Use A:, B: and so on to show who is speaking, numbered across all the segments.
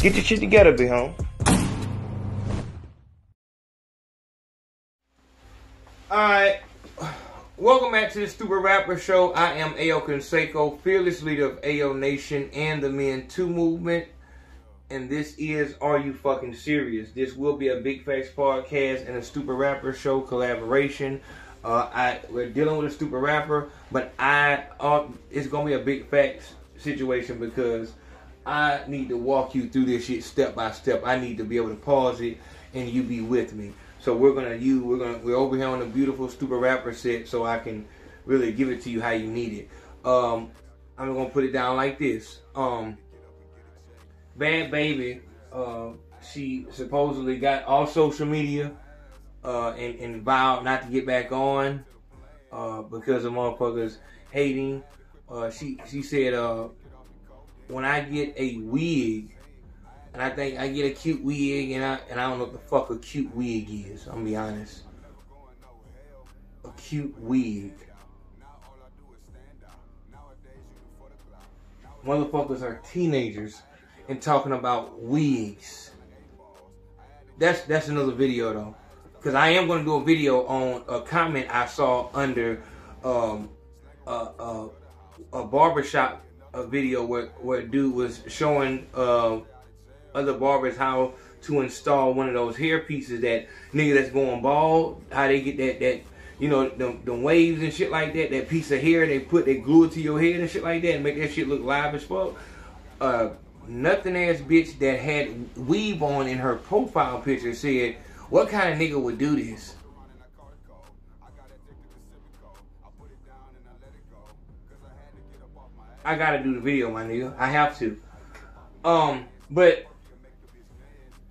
A: Get your shit together, big home. Alright. Welcome back to the Stupid Rapper Show. I am Ayo Consaco, fearless leader of Ayo Nation and the Men-Too movement. And this is Are You Fucking Serious? This will be a Big Facts podcast and a Stupid Rapper Show collaboration. Uh, I we're dealing with a stupid rapper, but I uh, it's gonna be a big facts situation because I need to walk you through this shit step by step. I need to be able to pause it and you be with me. So we're gonna you we're gonna we're over here on the beautiful stupid rapper set so I can really give it to you how you need it. Um, I'm gonna put it down like this. Um, Bhad Bhabie, uh, she supposedly got all social media uh, and, and vowed not to get back on uh, because of motherfuckers hating. Uh, she she said, uh, when I get a wig, and I think I get a cute wig, and I and I don't know what the fuck a cute wig is. I'm gonna be honest. A cute wig. Motherfuckers are teenagers and talking about wigs. That's that's another video though because I am to do a video on a comment I saw under um, a, a, a barbershop a video where, where dude was showing uh, other barbers how to install one of those hair pieces that nigga that's going bald, how they get that, that you know, the, the waves and shit like that, that piece of hair they put, they glue it to your head and shit like that and make that shit look live as fuck. Uh, nothing ass bitch that had weave on in her profile picture said, what kind of nigga would do this? I gotta do the video, my nigga. I have to. Um, but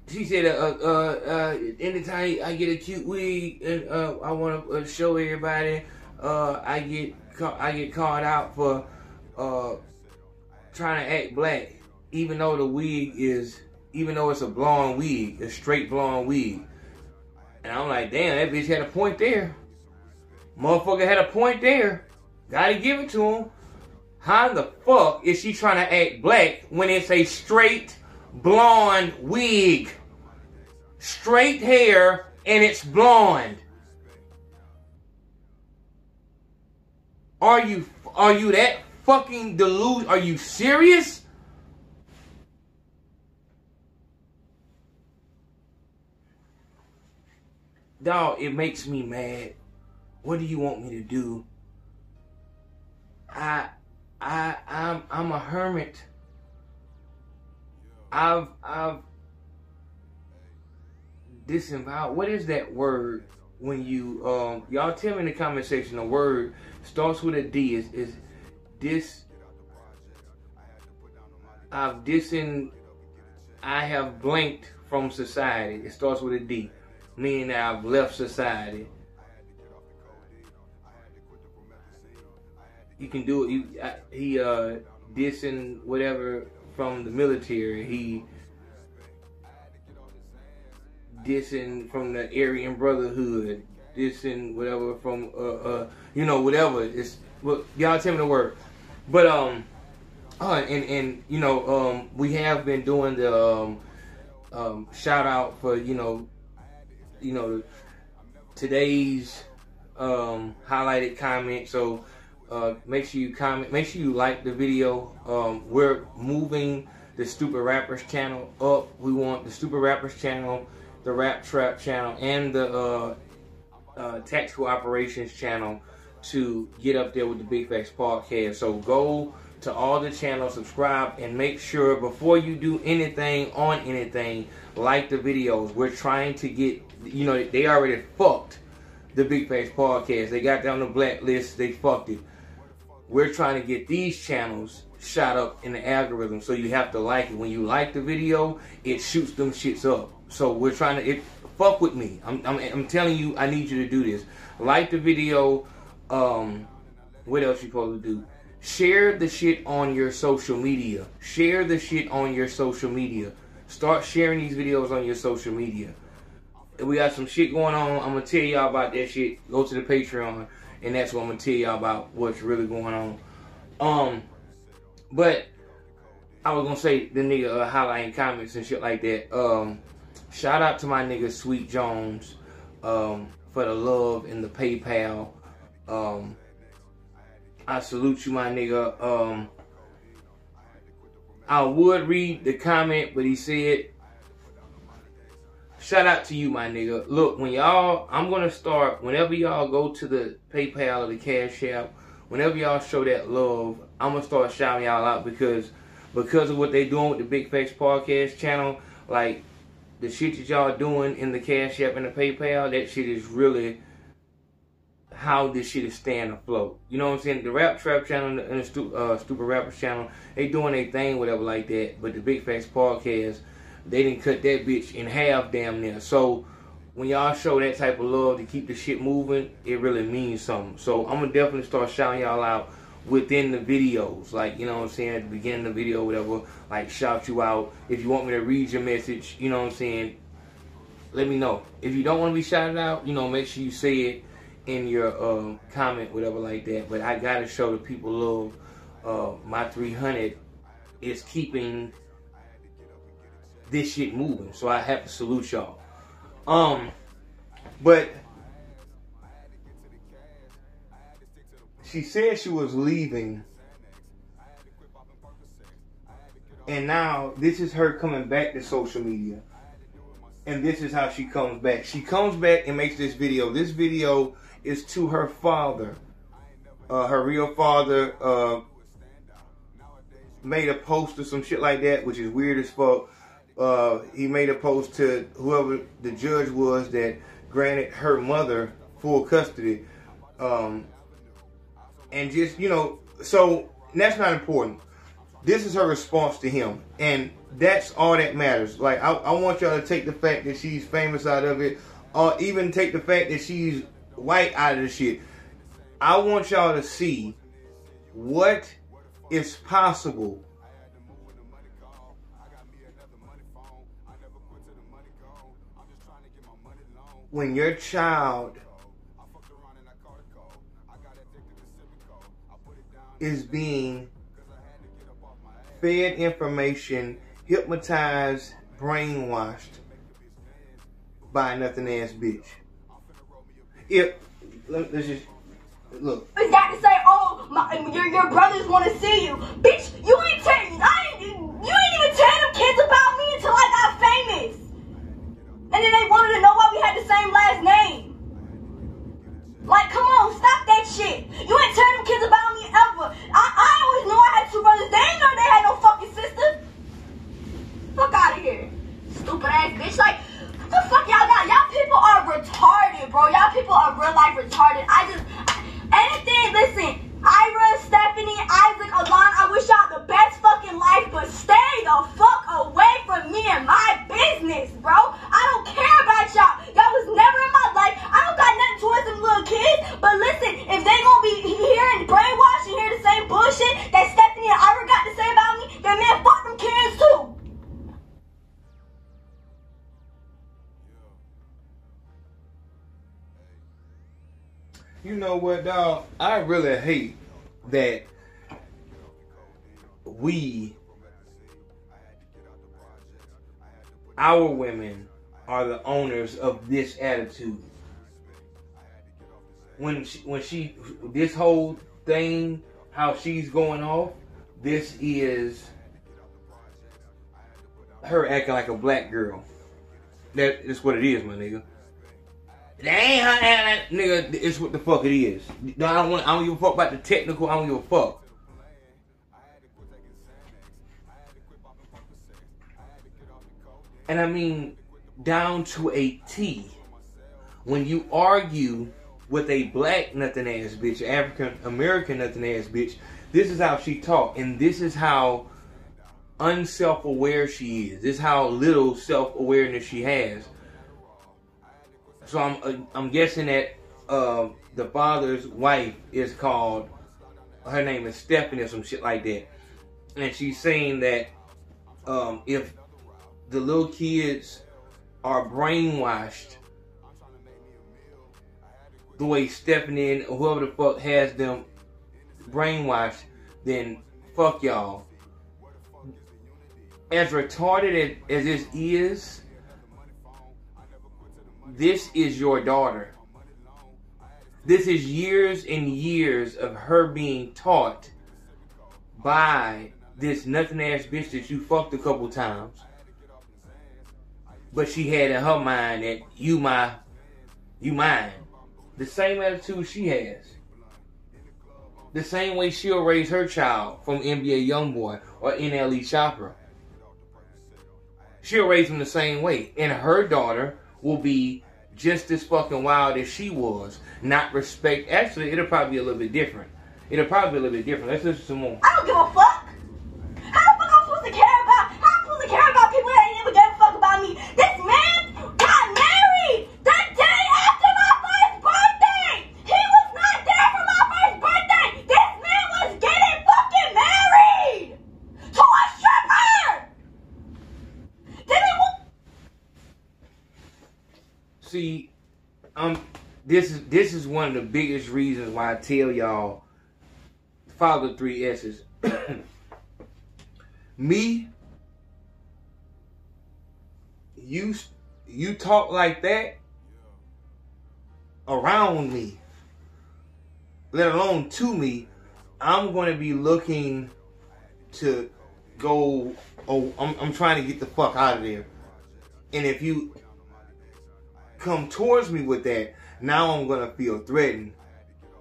A: she said, uh, uh, uh, anytime I get a cute wig and uh, I want to uh, show everybody, uh, I get I get called out for uh trying to act black, even though the wig is, even though it's a blonde wig, a straight blonde wig. And I'm like, damn, that bitch had a point there. Motherfucker had a point there. Gotta give it to him. How the fuck is she trying to act black when it's a straight blonde wig? Straight hair and it's blonde. Are you are you that fucking delusional? Are you serious? dog, it makes me mad. What do you want me to do? I, I, I'm, I'm a hermit. I've, I've disemboweled. What is that word when you, um, y'all tell me in the comment section. A word starts with a D. Is is dis? I've disin I have blanked from society. It starts with a D meaning I've left society. You can do it. You, he uh, dissing whatever from the military. He dissing from the Aryan Brotherhood. Dissing whatever from uh, uh you know whatever. It's well, y'all tell me the word. But um, uh, and and you know um we have been doing the um um shout out for you know you know, today's um, highlighted comment. So uh, make sure you comment. Make sure you like the video. Um, we're moving the Stupid Rappers channel up. We want the Stupid Rappers channel, the Rap Trap channel, and the uh, uh, Tactical Operations channel to get up there with the Big Facts podcast. So go to all the channels, subscribe, and make sure before you do anything on anything, like the videos. We're trying to get you know, they already fucked the Big Facts podcast. They got down the blacklist. They fucked it. We're trying to get these channels shot up in the algorithm, so you have to like it. When you like the video, it shoots them shits up. So we're trying to it, fuck with me. I'm, I'm, I'm telling you, I need you to do this. Like the video. Um, what else you supposed to do? Share the shit on your social media. Share the shit on your social media. Start sharing these videos on your social media we got some shit going on. I'm gonna tell y'all about that shit. Go to the Patreon, and that's what I'm gonna tell y'all about what's really going on. Um, but I was gonna say the nigga uh, highlighting comments and shit like that. Um, shout out to my nigga Sweet Jones um, for the love and the PayPal. Um, I salute you, my nigga. Um, I would read the comment, but he said, shout out to you, my nigga. Look, when y'all, I'm to start, whenever y'all go to the PayPal or the Cash App, whenever y'all show that love, I'm to start shouting y'all out because because of what they doing with the Big Facts Podcast channel, like, the shit that y'all doing in the Cash App and the PayPal, that shit is really how this shit is staying afloat. You know what I'm saying? The Rap Trap channel and the Stu, uh, Stupid Rappers channel, they doing their thing, whatever like that. But the Big Facts Podcast, they didn't cut that bitch in half damn near. So when y'all show that type of love to keep the shit moving, it really means something. So I'm gonna definitely start shouting y'all out within the videos. Like, you know what I'm saying, at the beginning of the video, whatever, like shout you out. If you want me to read your message, you know what I'm saying, let me know. If you don't want to be shouted out, you know, make sure you say it in your um, comment, whatever like that. But I gotta show the people love. Uh, my 300 is keeping this shit moving, so I have to salute y'all. Um, but she said she was leaving, and now this is her coming back to social media. And this is how she comes back. She comes back and makes this video. This video is to her father. Uh, her real father uh, made a post or some shit like that, which is weird as fuck. Uh, he made a post to whoever the judge was that granted her mother full custody. Um, and just, you know, so that's not important. This is her response to him. And that's all that matters. Like, I, I want y'all to take the fact that she's famous out of it, or even take the fact that she's white out of the shit. I want y'all to see what is possible when your child is being fed information, hypnotized, brainwashed by nothing ass bitch if let, us just look.
B: Is that to say, oh, my, your your brothers want to see you, bitch? You ain't telling, I ain't, you ain't even telling them kids about me until I got famous, and then they wanted to know why we had the same last name. Like, come on, stop that shit. You ain't telling them kids about me ever. I, I always knew I had two brothers. They ain't know they had no fucking sister. Fuck out of here, stupid ass bitch. Like. What the fuck y'all got? Y'all people are retarded, bro. Y'all people are real life retarded. I just anything. Listen, Ira, Stephanie, Isaac, Alon. I wish y'all the best fucking life, but stay the fuck away from me and my business, bro. I don't care about y'all. Y'all was never in my life. I don't got nothing towards them little kids. But listen, if they gonna be hearing brainwash and hear the same bullshit that Stephanie and Ira got to say about me, then man, fuck them kids too.
A: You know what, dog? I really hate that we, our women, are the owners of this attitude. When she, when she, this whole thing, how she's going off, this is her acting like a black girl. That is what it is, my nigga. That ain't how that, nigga. It's what the fuck it is. I don't want. I don't give a fuck about the technical. I don't give a fuck. And I mean, down to a T. When you argue with a black nothing ass bitch, African American nothing ass bitch, this is how she talk, and this is how unself aware she is. This is how little self awareness she has so I'm uh, I'm guessing that uh, the father's wife is called her name is Stephanie or some shit like that, and she's saying that um, if the little kids are brainwashed the way Stephanie and whoever the fuck has them brainwashed, then fuck y'all. as retarded as, as this is, this is your daughter. This is years and years of her being taught by this nothing ass bitch that you fucked a couple times. But she had in her mind that you my you mine. The same attitude she has. The same way she'll raise her child from NBA Youngboy or NLE Choppa. She'll raise him the same way. And her daughter will be just as fucking wild as she was. Not respect. Actually, it'll probably be a little bit different. It'll probably be a little bit different. Let's listen to some more.
B: I don't give a fuck. How the fuck I'm supposed to care about? How I'm supposed to care about people that ain't never gave a fuck about me? This man got married the day after my first birthday. He was not there for my first birthday. This man was getting fucking married to a stripper. Then he wa-
A: See, um, this is one of the biggest reasons why I tell y'all follow the three S's. Me, you you talk like that around me, let alone to me, I'm going to be looking to go. Oh, I'm, I'm trying to get the fuck out of there. And if you come towards me with that, now I'm gonna feel threatened.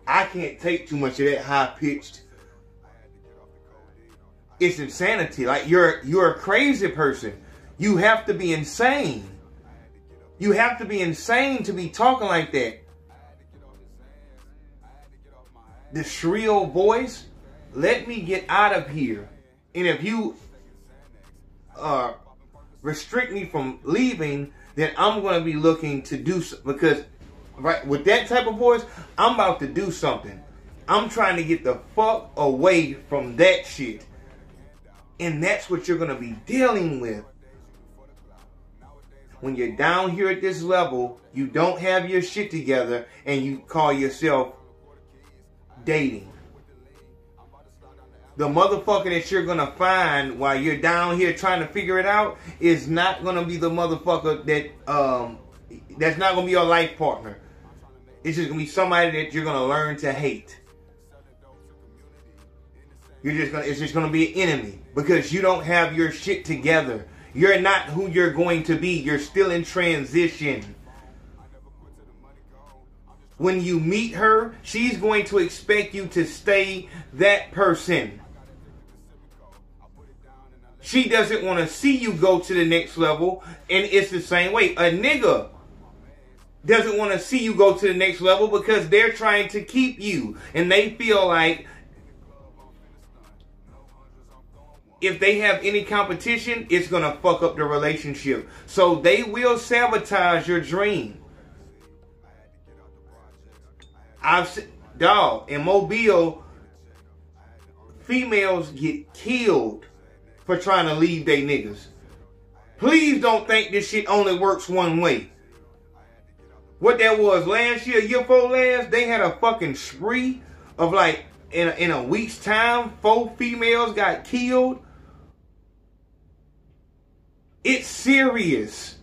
A: I can't take too much of that high pitched. It's insanity. Like you're you're a crazy person. You have to be insane. You have to be insane to be talking like that. The shrill voice, let me get out of here. And if you uh, restrict me from leaving, then I'm going to be looking to do so, because right with that type of voice, I'm about to do something. I'm trying to get the fuck away from that shit. And that's what you're going to be dealing with. When you're down here at this level, you don't have your shit together and you call yourself dating. The motherfucker that you're gonna find while you're down here trying to figure it out is not gonna be the motherfucker that um that's not gonna be your life partner. It's just gonna be somebody that you're gonna learn to hate. You're just gonna it's just gonna be an enemy because you don't have your shit together. You're not who you're going to be. You're still in transition. When you meet her, she's going to expect you to stay that person. She doesn't want to see you go to the next level, and it's the same way. A nigga doesn't want to see you go to the next level because they're trying to keep you, and they feel like if they have any competition, it's gonna fuck up the relationship. So they will sabotage your dream. I've seen, dog in Mobile, females get killed for trying to leave they niggas. Please don't think this shit only works one way. What that was last year, year four last, they had a fucking spree of like in a, in a week's time, four females got killed. It's serious.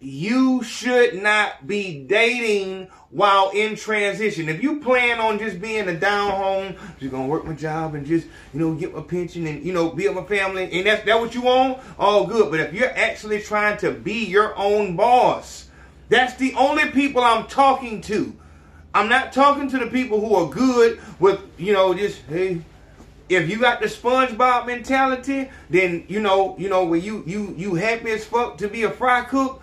A: You should not be dating while in transition. If you plan on just being a down home, just gonna work my job and just, you know, get my pension and, you know, be with my family, and that's that what you want, all good. But if you're actually trying to be your own boss, that's the only people I'm talking to. I'm not talking to the people who are good with, you know, just, hey, if you got the SpongeBob mentality, then you know, you know, where you you you happy as fuck to be a fry cook.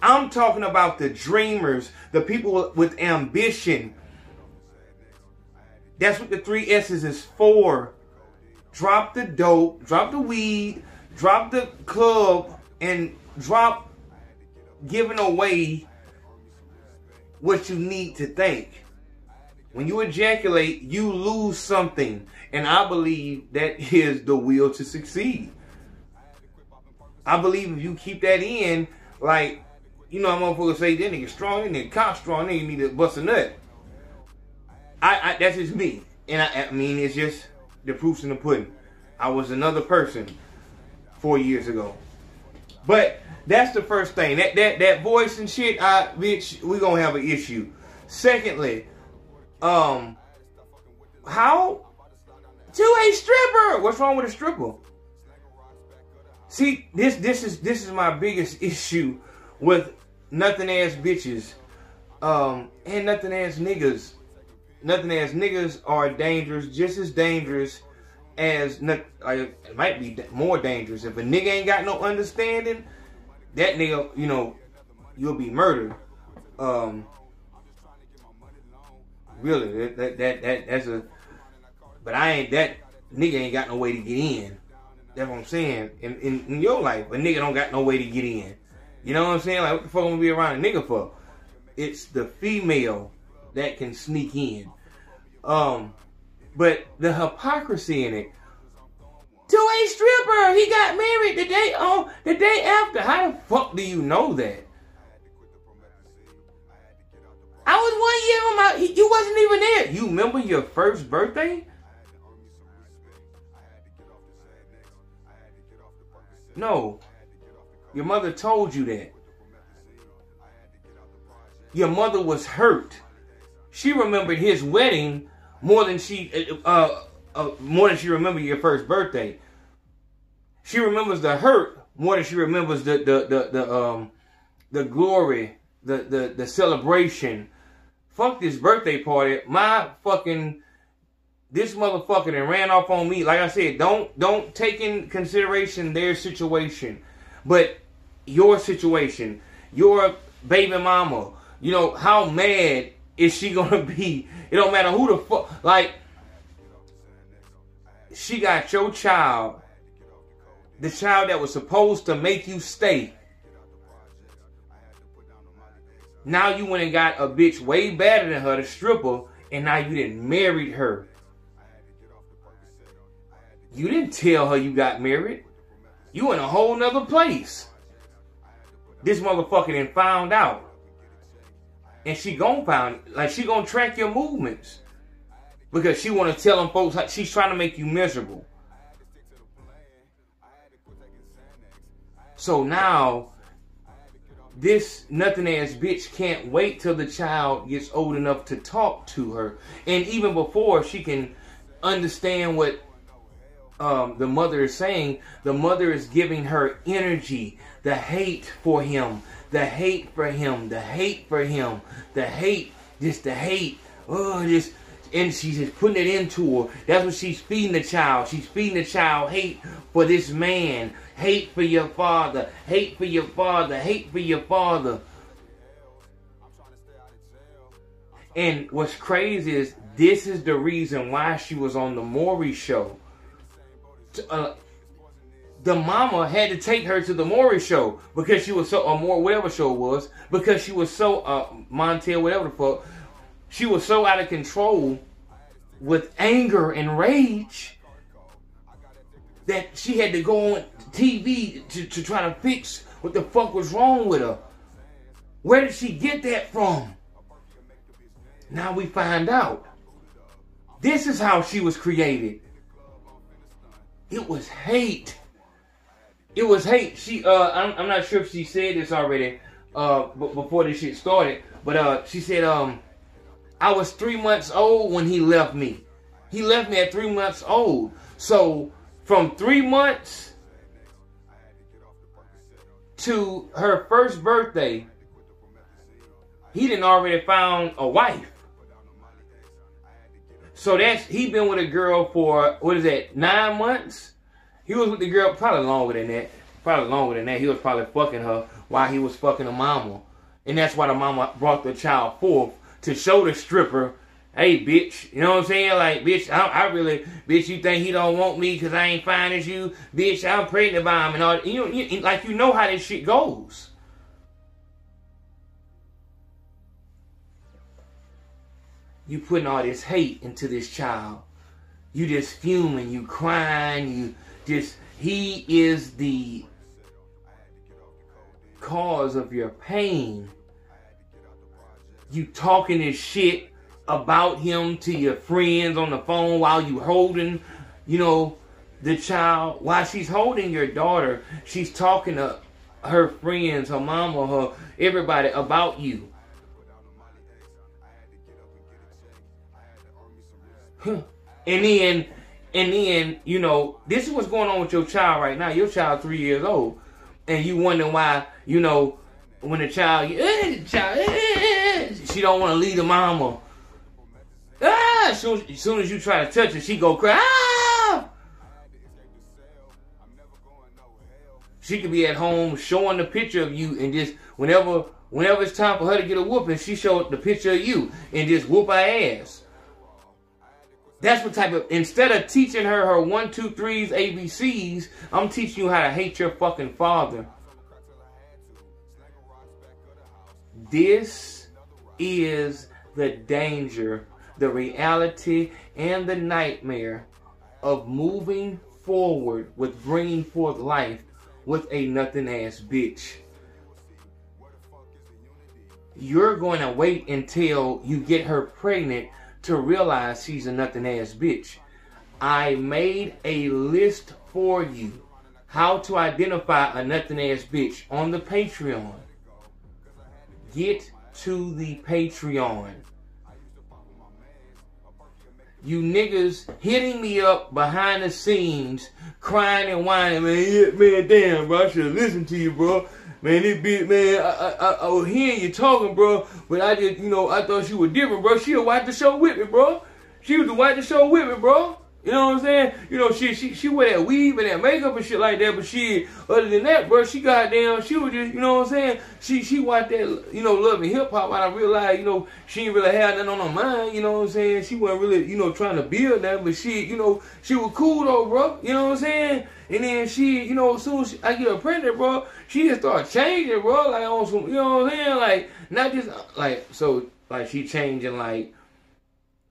A: I'm talking about the dreamers, the people with ambition. That's what the three S's is for. Drop the dope, drop the weed, drop the club, and drop giving away what you need to think. When you ejaculate, you lose something. And I believe that is the will to succeed. I believe if you keep that in, like, you know, I'm motherfuckers say that nigga strong, that nigga cock strong, nigga need to bust a nut. I, I that's just me. And I, I mean, it's just the proof's in the pudding. I was another person four years ago. But that's the first thing. That that that voice and shit, I bitch, we gonna have an issue. Secondly, um, how to a stripper? What's wrong with a stripper? See, this this is this is my biggest issue with nothing ass bitches, um, and nothing ass niggas. Nothing ass niggas are dangerous, just as dangerous as it might be more dangerous. If a nigga ain't got no understanding, that nigga, you know, you'll be murdered. Um, really, that that that that's a. But I ain't that nigga ain't got no way to get in. That's what I'm saying. In, in, in your life, a nigga don't got no way to get in. You know what I'm saying? Like, what the fuck gonna be around a nigga for? It's the female that can sneak in. Um, but the hypocrisy in it. To a stripper, he got married the day on the day after. How the fuck do you know that? I was one year on my. You wasn't even there. You remember your first birthday? No. Your mother told you that. Your mother was hurt. She remembered his wedding more than she uh, uh, uh, more than she remembered your first birthday. She remembers the hurt more than she remembers the the the, the um the glory, the the the celebration. Fuck this birthday party. My fucking this motherfucker and ran off on me. Like I said, don't don't take in consideration their situation, but your situation, your baby mama. You know how mad is she gonna be? It don't matter who the fuck. Like she got your child, the child that was supposed to make you stay. Now you went and got a bitch way better than her, the stripper, and now you didn't married her. You didn't tell her you got married. You in a whole nother place. This motherfucker then found out. And she gon' find like she gonna track your movements. Because she wanna tell them folks how she's trying to make you miserable. So now this nothing ass bitch can't wait till the child gets old enough to talk to her. And even before she can understand what um, the mother is saying, the mother is giving her energy, the hate for him, the hate for him, the hate for him, the hate, just the hate. Oh, just and she's just putting it into her. That's what she's feeding the child. She's feeding the child hate for this man, hate for your father, hate for your father, hate for your father. And what's crazy is this is the reason why she was on the Maury show. Uh, the mama had to take her to the Maury show because she was so, or more, whatever show was, because she was so, uh, Montel, whatever the fuck, she was so out of control with anger and rage that she had to go on TV to, to try to fix what the fuck was wrong with her. Where did she get that from? Now we find out. This is how she was created. It was hate. It was hate. She, uh, I'm, I'm not sure if she said this already, uh, b- before this shit started, but uh, she said, um, I was three months old when he left me. He left me at three months old. So from three months to her first birthday, he didn't already found a wife. So that's he been with a girl for what is that nine months? He was with the girl probably longer than that. Probably longer than that. He was probably fucking her while he was fucking the mama. And that's why the mama brought the child forth to show the stripper, hey, bitch, you know what I'm saying? Like, bitch, I, I really, bitch, you think he don't want me because I ain't fine as you? Bitch, I'm pregnant by him and all. You, you like, you know how this shit goes. You putting all this hate into this child. You just fuming, you crying, you just, he is the cause of your pain. You talking this shit about him to your friends on the phone while you holding, you know, the child while she's holding your daughter, she's talking to her friends, her mama, her everybody about you. and then and then, you know, this is what's going on with your child right now. Your child three years old. And you wondering why, you know, when the child, eh, child eh, she don't want to leave the mama. Ah, as soon, as soon as you try to touch her, she go cry. Ah! She could be at home showing the picture of you and just whenever whenever it's time for her to get a whooping, she show the picture of you and just whoop her ass. That's what type of instead of teaching her her one, two, threes, ABCs, I'm teaching you how to hate your fucking father. This is the danger, the reality, and the nightmare of moving forward with bringing forth life with a nothing ass bitch. You're going to wait until you get her pregnant to realize she's a nothing ass bitch. I made a list for you how to identify a nothing ass bitch on the Patreon. Get to the Patreon. You niggas hitting me up behind the scenes, crying and whining, man, man, damn, bro, I should have listened to you, bro. Man, it be man, I, I, I, was hearing you talking, bro, but I just, you know, I thought she was different, bro. She'll watch the show with me, bro. She was to watch the show with me, bro. You know what I'm saying? You know, she she she wear that weave and that makeup and shit like that, but she other than that, bro, she goddamn she was just you know what I'm saying? She she watched that you know loving hip hop and I realized, you know, she ain't really had nothing on her mind, you know what I'm saying? She wasn't really, you know, trying to build that, but she, you know, she was cool though, bro. You know what I'm saying? And then she, you know, as soon as she, I get her pregnant, bro, she just started changing, bro, like on some you know what I'm saying? Like not just like so like she changing like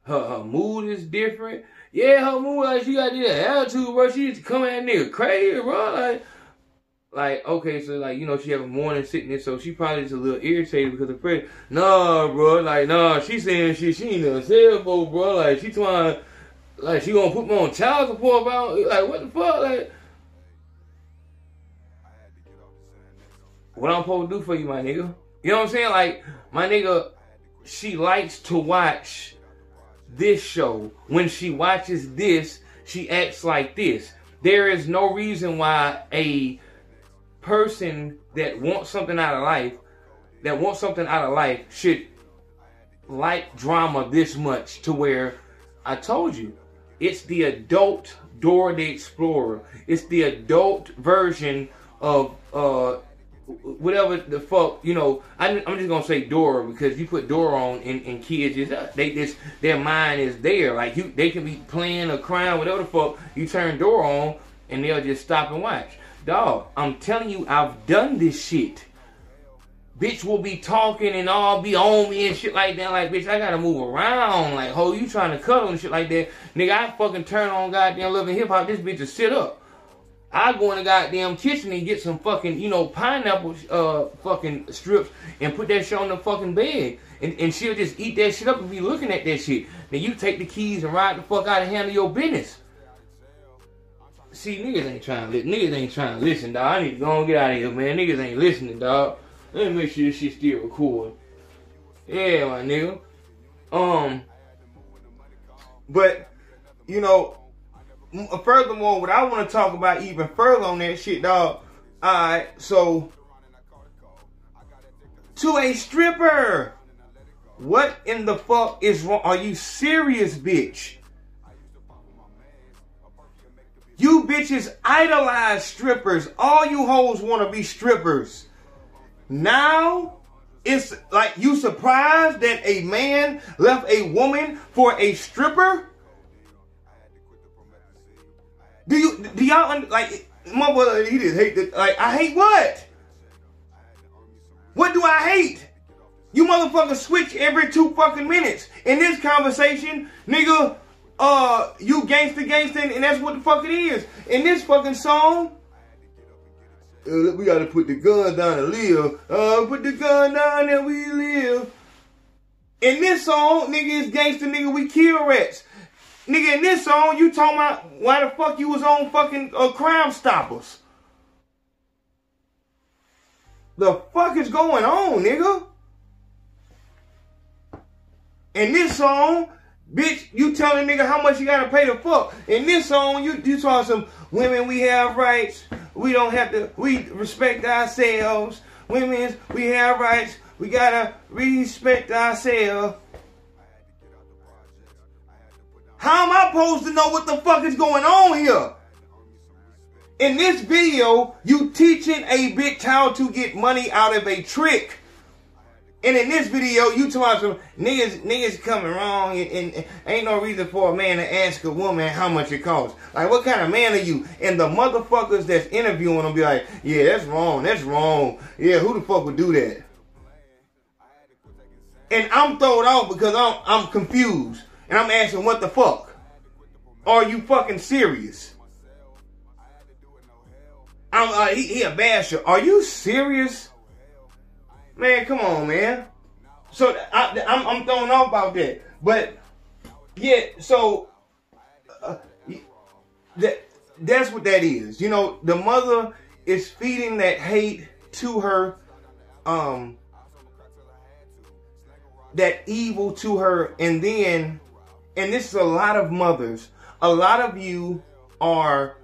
A: her her mood is different yeah, her mood like she got this attitude, bro. She just come at nigga crazy, bro. Like, like okay, so like you know she have a morning sickness, so she probably just a little irritated because of prayer. Nah, bro, like nah, she saying shit she ain't never said before, bro. Like she trying, like she gonna put me on child support about like what the fuck, like. What I'm supposed to do for you, my nigga? You know what I'm saying? Like my nigga, she likes to watch this show. When she watches this, she acts like this. There is no reason why a person that wants something out of life, that wants something out of life, should like drama this much to where I told you it's the adult Dora the Explorer. It's the adult version of uh whatever the fuck, you know, I, am just gonna say Dora because you put Dora on and, and kids just uh, they just their mind is there. Like you, they can be playing or crying, whatever the fuck. You turn Dora on and they'll just stop and watch. Dog, I'm telling you, I've done this shit. Bitch will be talking and all be on me and shit like that. Like, bitch, I gotta move around. Like, ho, you trying to cuddle and shit like that. Nigga, I fucking turn on goddamn loving hip hop. This bitch will sit up. I go in the goddamn kitchen and get some fucking, you know, pineapple uh fucking strips and put that shit on the fucking bed. And, and she'll just eat that shit up and be looking at that shit. Then you take the keys and ride the fuck out and handle your business. See, niggas ain't trying to listen. Niggas ain't trying to listen, dog. I need to go and get out of here, man. Niggas ain't listening, dog. Let me make sure this shit still recording. Yeah, my nigga. Um, but, you know, Uh, furthermore, what I want to talk about even further on that shit, dog. Alright, so to a stripper. What in the fuck is wrong? Are you serious, bitch? You bitches idolize strippers. All you hoes want to be strippers. Now, it's like you surprised that a man left a woman for a stripper? Do you do y'all like my brother? He just hate the like. I hate what? What do I hate? You motherfuckers switch every two fucking minutes. In this conversation, nigga, uh, you gangster gangster, and that's what the fuck it is. In this fucking song, uh, we gotta put the gun down and live. Uh, put the gun down and we live. In this song, nigga, is gangster, nigga, we kill rats. Nigga, in this song, you talking about why the fuck you was on fucking uh, Crime Stoppers. The fuck is going on, nigga? In this song, bitch, you telling nigga how much you gotta pay to fuck. In this song, you you talking some women, we have rights. We don't have to, we respect ourselves. Women, we have rights. We gotta respect ourselves. How am I supposed to know what the fuck is going on here? In this video, you teaching a big child to get money out of a trick. And in this video, you talking some niggas, niggas coming wrong, and, and, and, ain't no reason for a man to ask a woman how much it costs. Like, what kind of man are you? And the motherfuckers that's interviewing them be like, yeah, that's wrong, that's wrong. Yeah, who the fuck would do that? And I'm thrown out because I'm, I'm confused. And I'm asking, what the fuck? Are you fucking serious? I'm, uh, he, he a basher. Are you serious? Man, come on, man. So I, I'm, I'm thrown off about that. But yeah, so uh, that that's what that is. You know, the mother is feeding that hate to her, um, that evil to her, and then, and this is a lot of mothers. A lot of you are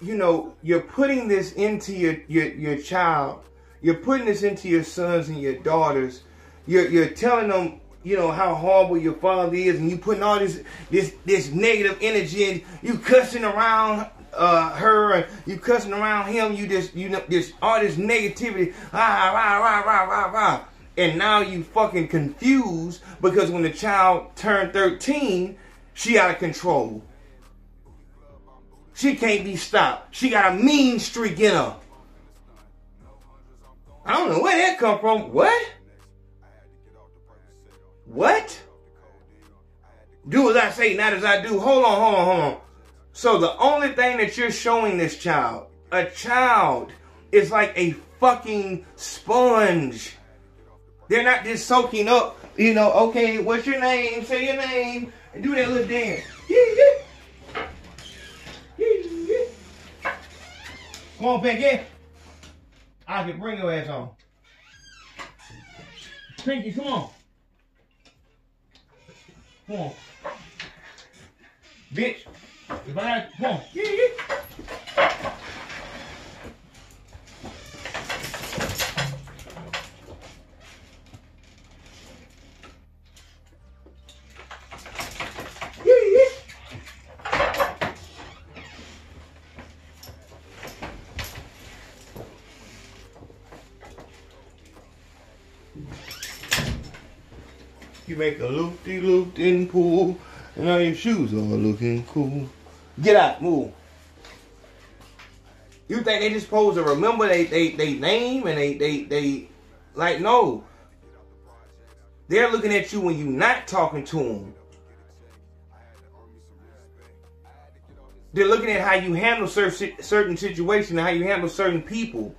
A: you know, you're putting this into your, your, your child. You're putting this into your sons and your daughters. You're, you're telling them, you know, how horrible your father is, and you're putting all this this this negative energy and you cussing around uh, her and you cussing around him. You just you know this all this negativity. Ah, rah, rah, rah, rah, rah. And now you fucking confused because when the child turned 13, she out of control. She can't be stopped. She got a mean streak in her. I don't know where that come from. What? What? Do as I say, not as I do. Hold on, hold on, hold on. So the only thing that you're showing this child, a child, is like a fucking sponge. They're not just soaking up, you know, okay, what's your name? Say your name. And do that little dance. Yeah, yeah. Come on, Pinky. I can bring your ass on. Pinky, come on. Come on. Bitch. Come on. Yeah, yeah. Make a loop-de-loop in pool, and all your shoes are looking cool. Get out, move. You think they just supposed to remember they they, they name and they, they they like no. They're looking at you when you're not talking to them. They're looking at how you handle certain certain situations and how you handle certain people.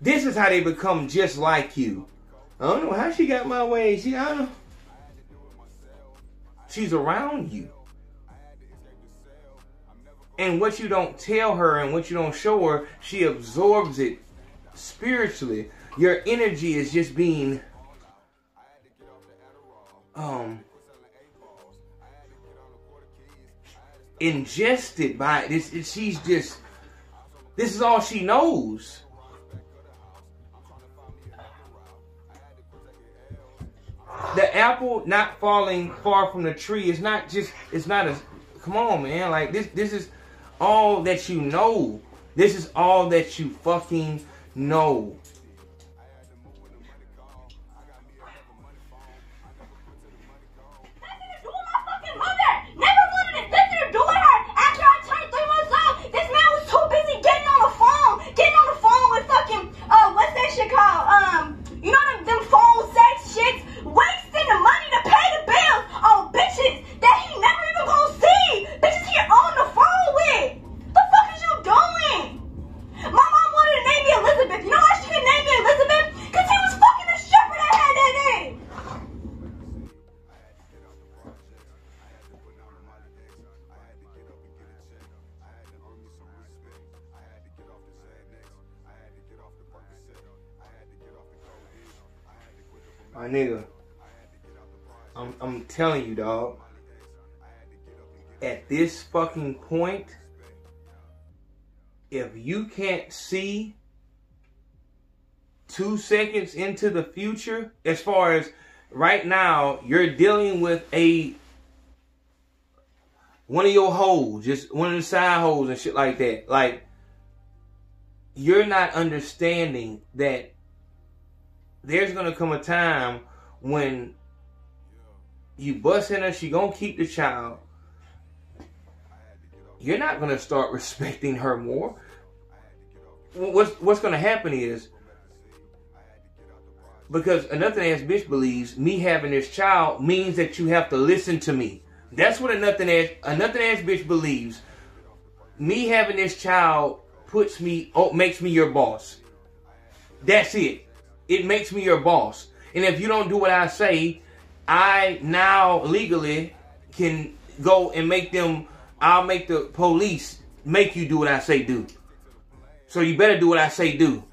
A: This is how they become just like you. I don't know how she got my way. She, I don't. She's around you. And what you don't tell her and what you don't show her, she absorbs it spiritually. Your energy is just being um ingested by this. She's just this is all she knows. The apple not falling far from the tree is not just it's not a come on man. Like this this is all that you know. This is all that you fucking know telling you, dog. At this fucking point, if you can't see two seconds into the future, as far as right now, you're dealing with a one of your holes, just one of the side holes and shit like that. Like you're not understanding that there's gonna come a time when you bust in her, she gonna keep the child. You're not gonna start respecting her more. What's what's gonna happen is because another ass bitch believes me having this child means that you have to listen to me. That's what a nothing ass a nothing ass bitch believes. Me having this child puts me oh makes me your boss. That's it. It makes me your boss. And if you don't do what I say, I now legally can go and make them I'll make the police make you do what I say do. So you better do what I say do.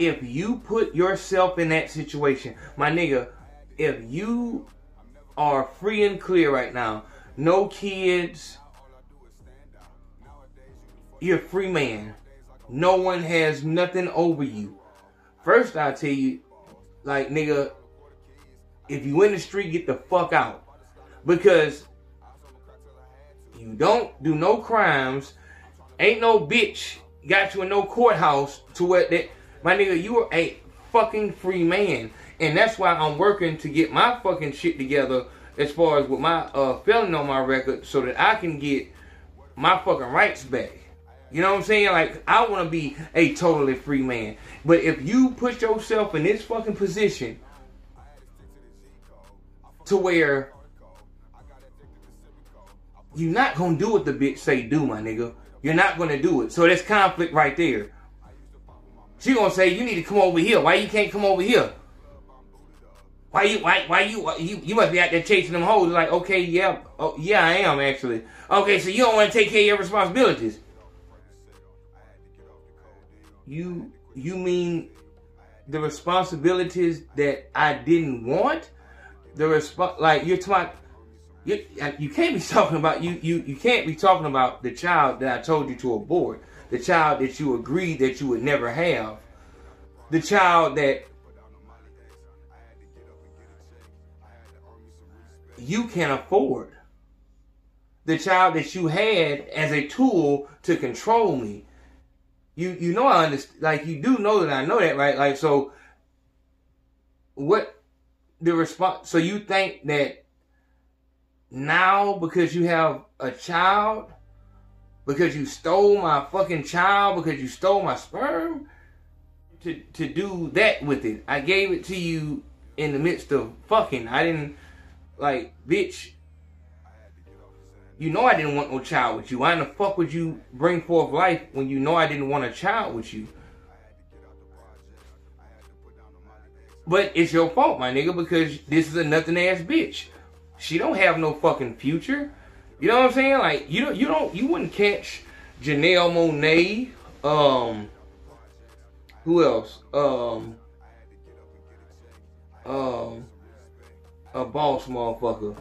A: if you put yourself in that situation, my nigga, if you are free and clear right now, no kids, you're a free man. No one has nothing over you. First, I tell you, like nigga, if you in the street, get the fuck out because you don't do no crimes. Ain't no bitch got you in no courthouse to where that my nigga, you are a fucking free man. And that's why I'm working to get my fucking shit together as far as with my uh, felony on my record so that I can get my fucking rights back. You know what I'm saying? Like, I want to be a totally free man. But if you put yourself in this fucking position to where you're not going to do what the bitch say do, my nigga. You're not going to do it. So there's conflict right there. She gonna say you need to come over here. Why you can't come over here? Why you why why you you you must be out there chasing them hoes? Like okay, yeah, oh, yeah, I am actually. Okay, so you don't want to take care of your responsibilities. You you mean the responsibilities that I didn't want? The resp like you're talking. You, you can't be talking about you you you can't be talking about the child that I told you to abort the child that you agreed that you would never have, the child that you can afford, the child that you had as a tool to control me. You you know I understand, like you do know that I know that, right? Like so, what the response? So you think that now because you have a child because you stole my fucking child, because you stole my sperm, to, to do that with it. I gave it to you in the midst of fucking. I didn't, like, bitch, you know I didn't want no child with you. Why in the fuck would you bring forth life when you know I didn't want a child with you? But it's your fault, my nigga, because this is a nothing ass bitch. She don't have no fucking future. You know what I'm saying? Like you don't you don't you wouldn't catch Janelle Monáe. Um, who else? Um, um, a boss motherfucker.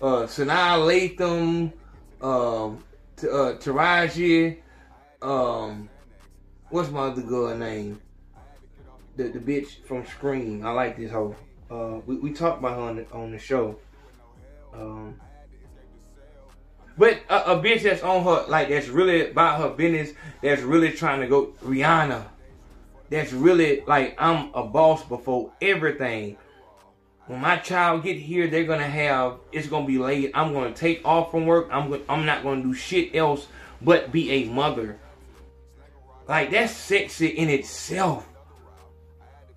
A: Uh, Sanaa Lathan. Um, t- uh, Taraji. Um, what's my other girl name? The the bitch from Scream. I like this whole. Uh, we, we talked about her on the, on the show. Um, but a, a, bitch that's on her, like that's really about her business, that's really trying to go Rihanna. That's really like I'm a boss before everything. When my child get here, they're gonna have it's gonna be late. I'm gonna take off from work. I'm gonna, I'm not gonna do shit else but be a mother. Like that's sexy in itself.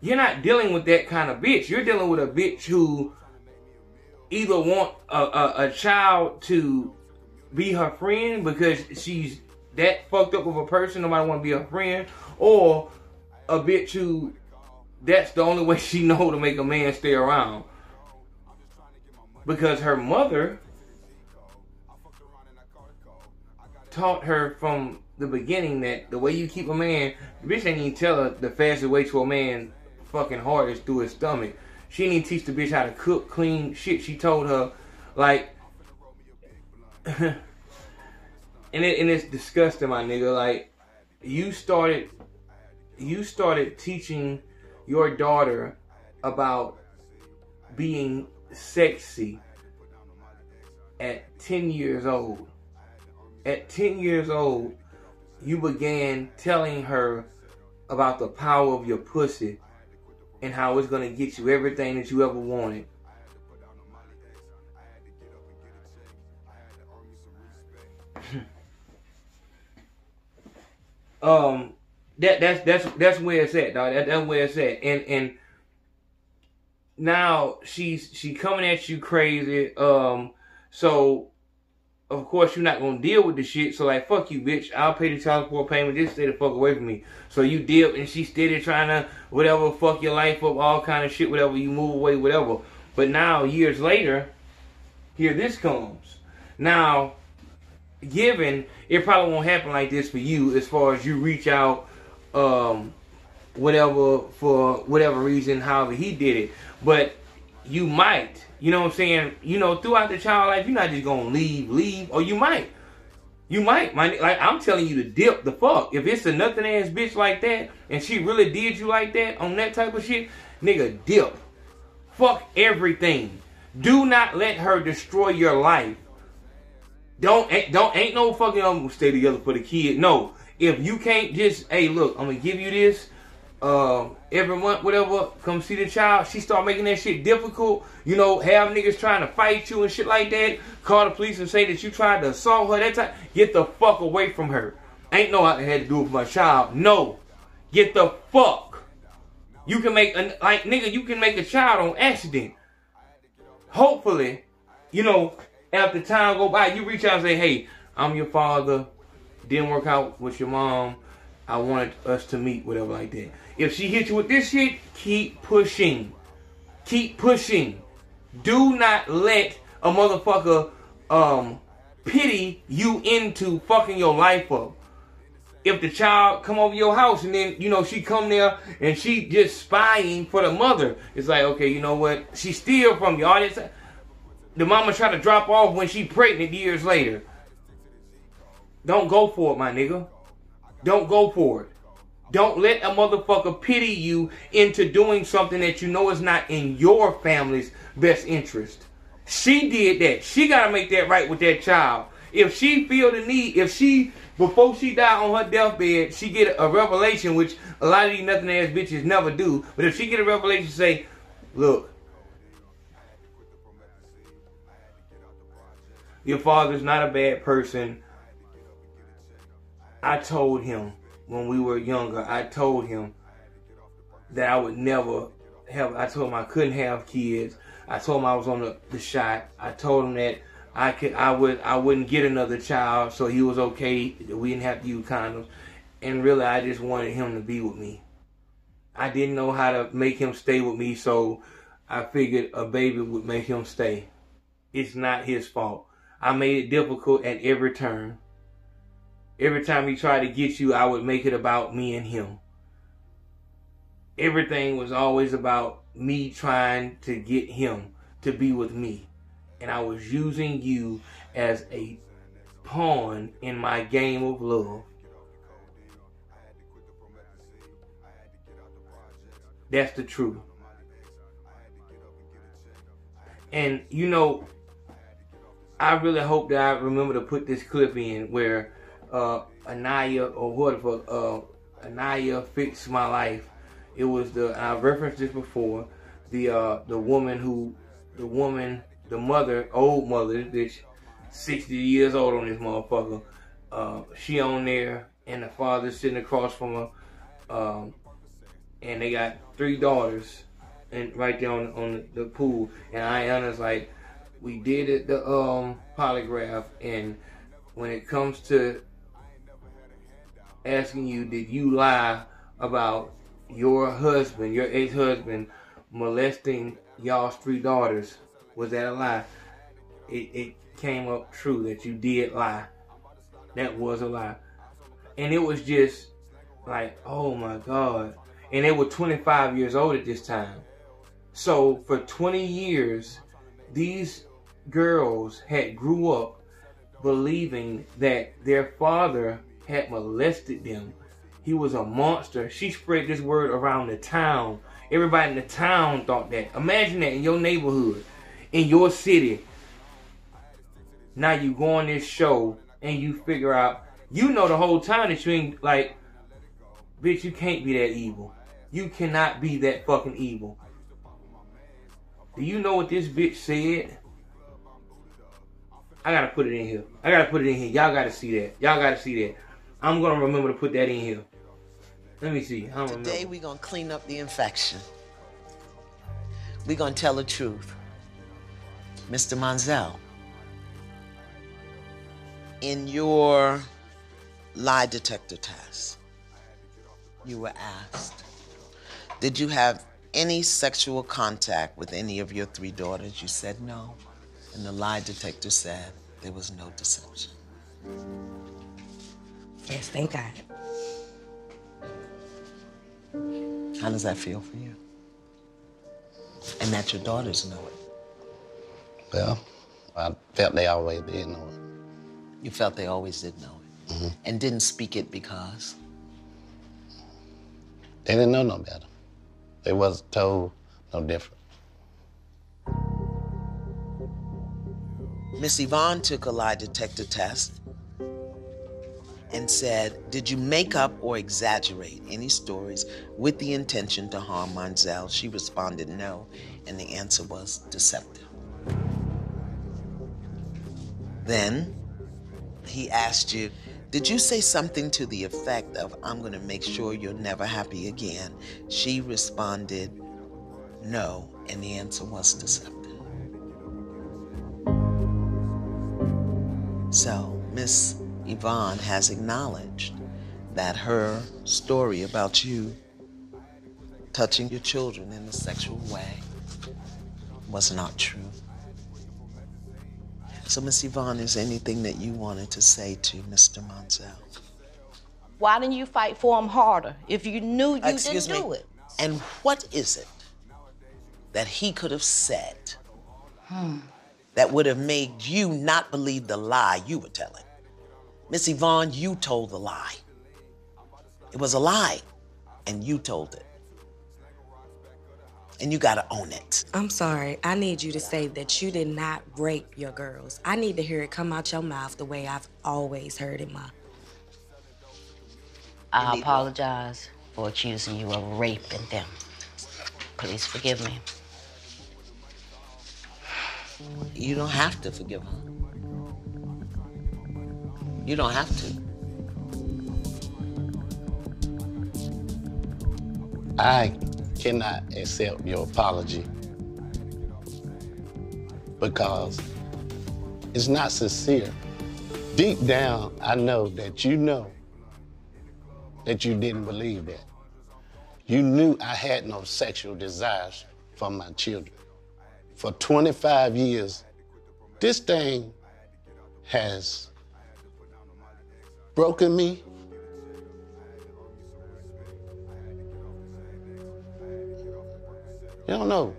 A: You're not dealing with that kind of bitch. You're dealing with a bitch who either want a, a, a child to be her friend because she's that fucked up of a person, nobody want to be her friend, or a bitch who that's the only way she know to make a man stay around. Because her mother taught her from the beginning that the way you keep a man, bitch ain't even tell her the fastest way to a man fucking heart is through his stomach. She didn't teach the bitch how to cook, clean shit. She told her, like, and it, and it's disgusting, my nigga. Like, you started, you started teaching your daughter about being sexy at 10 years old. At 10 years old, you began telling her about the power of your pussy and how it's going to get you everything that you ever wanted. um that that's that's that's where it's at, dog. That, that's where it's at. And and now she's she coming at you crazy. Um so of course you're not gonna deal with the shit. So like, fuck you, bitch. I'll pay the child support payment. Just stay the fuck away from me. So you dip, and she steady trying to whatever fuck your life up, all kind of shit, whatever. You move away, whatever. But now years later, here this comes. Now, given it probably won't happen like this for you, as far as you reach out, um, whatever for whatever reason, however he did it. But you might you know what I'm saying? You know, throughout the child life, you're not just gonna leave, leave, or you might. You might, my like I'm telling you to dip the fuck. If it's a nothing ass bitch like that, and she really did you like that on that type of shit, nigga, dip. Fuck everything. Do not let her destroy your life. Don't don't ain't no fucking um stay together for the kid. No, if you can't just hey look, I'm gonna give you this uh, every month, whatever, come see the child. She start making that shit difficult. You know, have niggas trying to fight you and shit like that. Call the police and say that you tried to assault her. That time, get the fuck away from her. Ain't no I had to do it for my child. No, get the fuck. You can make a like nigga. You can make a child on accident. Hopefully, you know, after time go by, you reach out and say, "Hey, I'm your father. Didn't work out with your mom. I wanted us to meet, whatever like that." If she hits you with this shit, keep pushing. Keep pushing. Do not let a motherfucker um pity you into fucking your life up. If the child come over your house and then you know she come there and she just spying for the mother, it's like okay, you know what? She steal from you. All this, the mama try to drop off when she pregnant years later. Don't go for it, my nigga. Don't go for it. Don't let a motherfucker pity you into doing something that you know is not in your family's best interest. She did that. She got to make that right with that child. If she feel the need, if she before she die on her deathbed, she get a revelation, which a lot of these nothing ass bitches never do. But if she get a revelation, say, look, your father's not a bad person. I told him when we were younger, I told him that I would never have, I told him I couldn't have kids. I told him I was on the, the shot. I told him that I could, I would, I wouldn't get another child, so he was okay. We didn't have to use condoms. And really, I just wanted him to be with me. I didn't know how to make him stay with me, so I figured a baby would make him stay. It's not his fault. I made it difficult at every turn. Every time he tried to get you, I would make it about me and him. Everything was always about me trying to get him to be with me. And I was using you as a pawn in my game of love. That's the truth. And you know, I really hope that I remember to put this clip in where uh, Anaya or whatever, uh, Anaya fixed my life. It was the I referenced this before. The uh, the woman who, the woman, the mother, old mother, bitch, sixty years old on this motherfucker. Uh, she on there, and the father sitting across from her, um, and they got three daughters, and right there on on the, pool. And Ayana's like, we did it the um polygraph, and when it comes to asking you, did you lie about your husband, your ex-husband, molesting y'all's three daughters? Was that a lie? It, it came up true that you did lie. That was a lie. and it was just like, oh my god. And they were 25 years old at this time. So for 20 years, these girls had grew up believing that their father had molested them. He was a monster. She spread this word around the town. Everybody in the town thought that. Imagine that in your neighborhood, in your city. Now you go on this show and you figure out, you know the whole time that you ain't like, bitch, you can't be that evil. You cannot be that fucking evil. Do you know what this bitch said? I gotta put it in here. I gotta put it in here. Y'all gotta see that. Y'all gotta see that. I'm gonna remember to put that in here. Let me see.
C: Today we're gonna clean up the infection. We're gonna tell the truth. Mr. Monzel, in your lie detector test, you were asked, did you have any sexual contact with any of your three daughters? You said no. And the lie detector said there was no deception.
D: Yes, thank God.
C: How does that feel for you? And that your daughters know it.
E: Well, I felt they always did know it.
C: You felt they always did know it. Mm-hmm. And didn't speak it because?
E: They didn't know no better. They wasn't told no different.
C: Miss Yvonne took a lie detector test and said, Did you make up or exaggerate any stories with the intention to harm Monzel? She responded no, and the answer was deceptive. Then he asked you, Did you say something to the effect of, I'm going to make sure you're never happy again? She responded no, and the answer was deceptive. So, Miss Yvonne has acknowledged that her story about you touching your children in a sexual way was not true. So, Miss Yvonne, is anything that you wanted to say to Mr. Monzel?
D: Why didn't you fight for him harder if you knew you
C: Excuse
D: didn't
C: me.
D: do it?
C: And what is it that he could have said
D: Hmm.
C: that would have made you not believe the lie you were telling? Miss Yvonne, you told the lie. It was a lie, and you told it. And you gotta own it.
D: I'm sorry. I need you to say that you did not rape your girls. I need to hear it come out your mouth the way I've always heard it, Ma.
F: I apologize for accusing you of raping them. Please forgive me.
C: You don't have to forgive her. You don't have to.
E: I cannot accept your apology because it's not sincere. Deep down, I know that you know that you didn't believe that. You knew I had no sexual desires for my children. For 25 years, this thing has broken me. You don't know.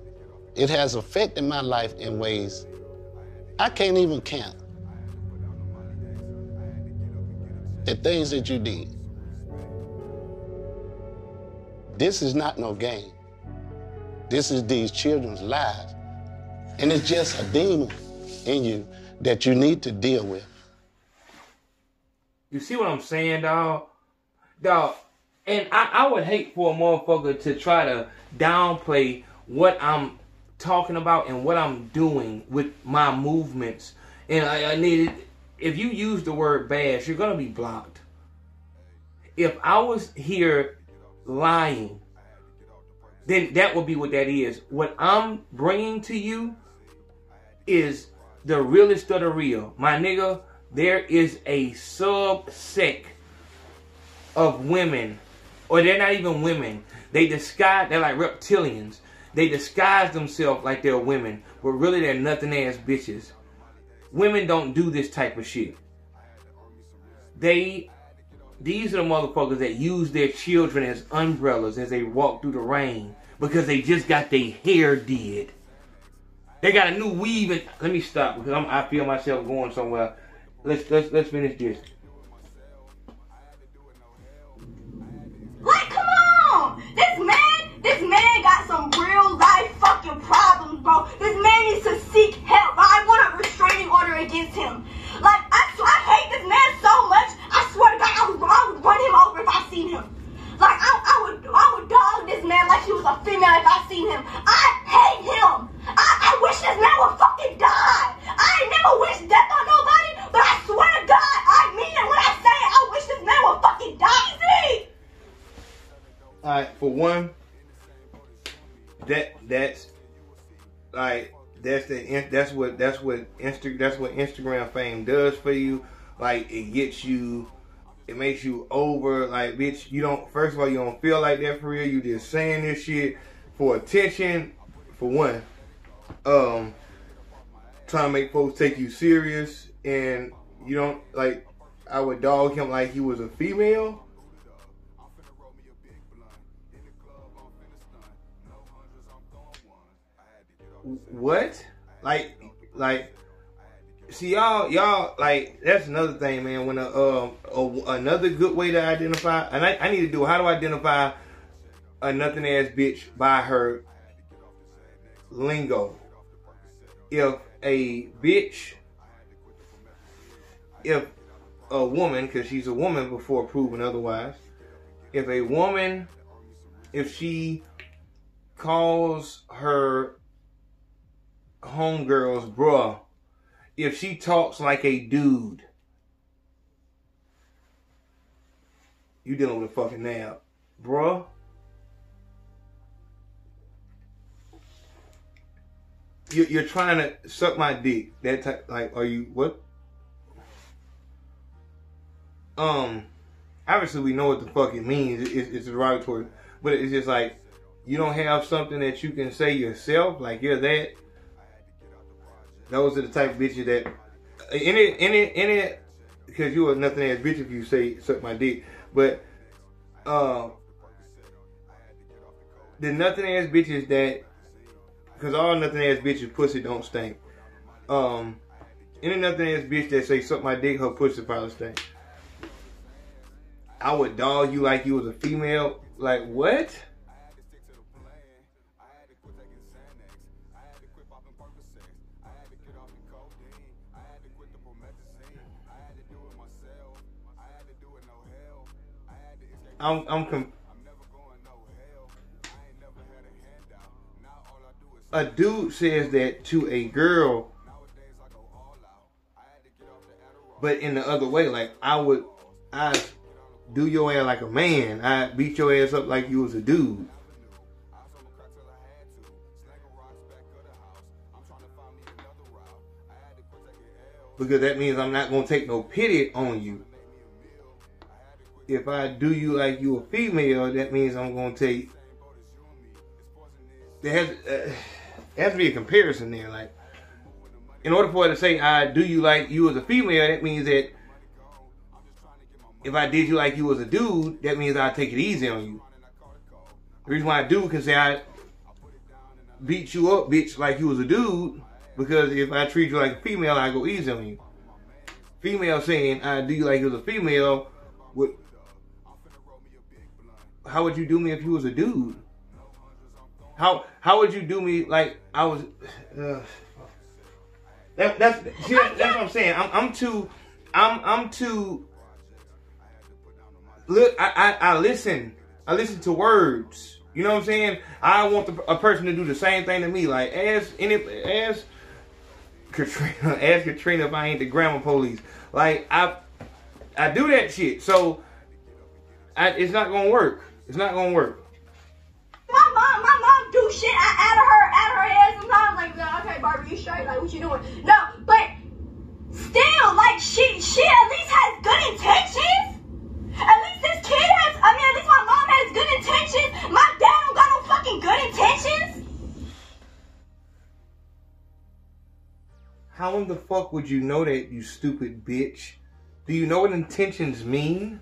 E: It has affected my life in ways I can't even count. The things that you did. This is not no game. This is these children's lives. And it's just a demon in you that you need to deal with.
A: You see what I'm saying, dog? Dog, and I, I would hate for a motherfucker to try to downplay what I'm talking about and what I'm doing with my movements. And I, I needed, if you use the word bash, you're gonna be blocked. If I was here lying, then that would be what that is. What I'm bringing to you is the realest of the real. My nigga, there is a subset of women, or they're not even women. They disguise, they're like reptilians. They disguise themselves like they're women, but really they're nothing ass bitches. Women don't do this type of shit. They these are the motherfuckers that use their children as umbrellas as they walk through the rain because they just got their hair did. They got a new weave. And, let me stop because I'm, I feel myself going somewhere. Let's let's let's finish this.
B: Like, come on! This man, this man got some real life fucking problems, bro. This man needs to seek help. I want a restraining order against him. Like, I, I hate this man so much. I swear to God, I would, I would run him over if I seen him. Like, I, I would, I would dog this man like he was a female if I seen him. I hate him. I, I wish this man would fucking die. I never wish death on nobody, but I swear to God, I mean it when I say it. I wish this man would fucking die.
A: All right, for one, that that's like that's the that's what that's what Insta that's what Instagram fame does for you. Like it gets you, it makes you over. Like bitch, you don't. First of all, you don't feel like that for real. You just saying this shit for attention. For one, um, trying to make folks take you serious, and you don't like. I would dog him like he was a female. What? Like, like, see y'all, y'all like that's another thing, man. When a, um a, another good way to identify, and I, I need to do. How do I identify a nothing ass bitch by her lingo? If a bitch, if a woman, because she's a woman before proven otherwise, if a woman, if she calls her homegirls, bruh, if she talks like a dude, you dealing with a fucking nab, bruh. You're, you're trying to suck my dick. That type, like, are you what? Um, obviously we know what the fuck it means. It's, it's derogatory, but it's just like you don't have something that you can say yourself. Like you're that those are the type of bitches that in it, in it, in it, because you are nothing ass bitch if you say suck my dick. But uh, the nothing ass bitches that, because all nothing ass bitches pussy don't stink. Um, any nothing ass bitch that say suck my dick, her pussy probably stink. I would dog you like you was a female. Like what? I'm I'm com- a dude says that to a girl, but in the other way, like I would, I do your ass like a man. I beat your ass up like you was a dude. Because that means I'm not gonna take no pity on you if I do you like you a female, that means I'm gonna take. There has uh, has to be a comparison there. Like, in order for her to say I do you like you as a female, that means that if I did you like you was a dude, that means I take it easy on you. The reason why I do can say I beat you up, bitch, like you was a dude, because if I treat you like a female, I go easy on you. Female saying I do you like you was a female would how would you do me if you was a dude? How how would you do me like I was? Uh, that, that's see, that, that's what I'm saying. I'm, I'm too. I'm I'm too. Look, I, I I listen. I listen to words. You know what I'm saying? I want the, a person to do the same thing to me. Like ask any as Katrina, ask Katrina if I ain't the grammar police. Like I I do that shit. So I, it's not gonna work. It's not gonna work.
B: My mom, my mom do shit out of her, out of her head sometimes. Like, no, okay, Barbie, you straight? Like, what you doing? No, but still, like, she, she at least has good intentions. At least this kid has. I mean, at least my mom has good intentions. My dad don't got no fucking good intentions.
A: How in the fuck would you know that, you stupid bitch? Do you know what intentions mean?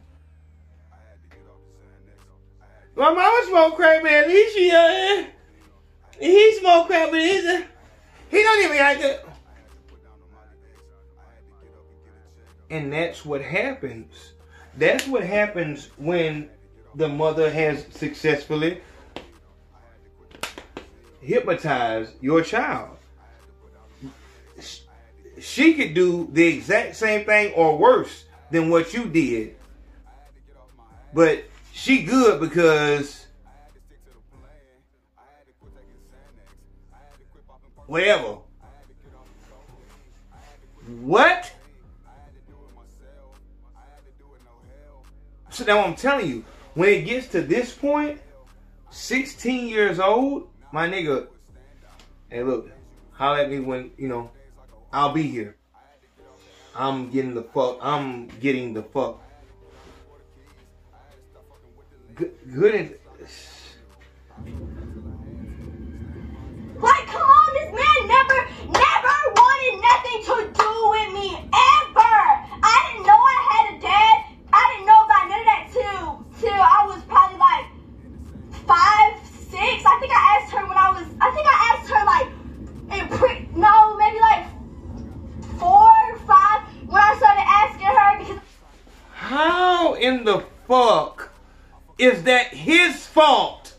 A: My mama smoked crack, man. At least she, uh, he smoke crack, but he's, uh, he don't even like that. And that's what happens. That's what happens when the mother has successfully hypnotized your child. She could do the exact same thing or worse than what you did. But she good because whatever. What? So now I'm telling you, when it gets to this point, 16 years old, my nigga, hey look, holler at me when, you know, I'll be here. I'm getting the fuck, I'm getting the fuck. Good, good
B: Like, come on, this man never, never wanted nothing to do with me, ever. I didn't know I had a dad. I didn't know about none of that till, till I was probably like five, six. I think I asked her when I was, I think I asked her like, in pre, no, maybe like four, five, when I started asking her because
A: how in the fuck is that his fault?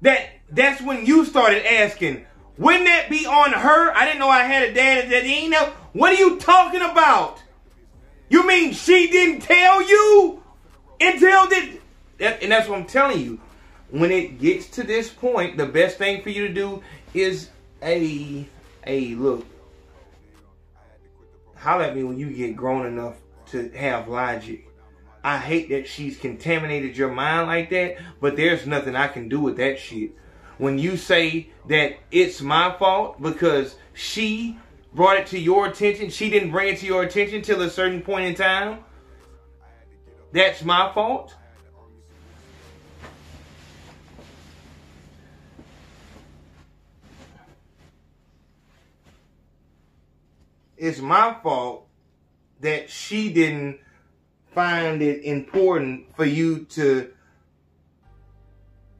A: That that's when you started asking. Wouldn't that be on her? I didn't know I had a dad that didn't know. What are you talking about? You mean she didn't tell you until that, that and that's what I'm telling you. When it gets to this point, the best thing for you to do is a a look. Holler at me when you get grown enough to have logic. I hate that she's contaminated your mind like that, but there's nothing I can do with that shit. When you say that it's my fault because she brought it to your attention, she didn't bring it to your attention till a certain point in time, that's my fault. It's my fault that she didn't find it important for you to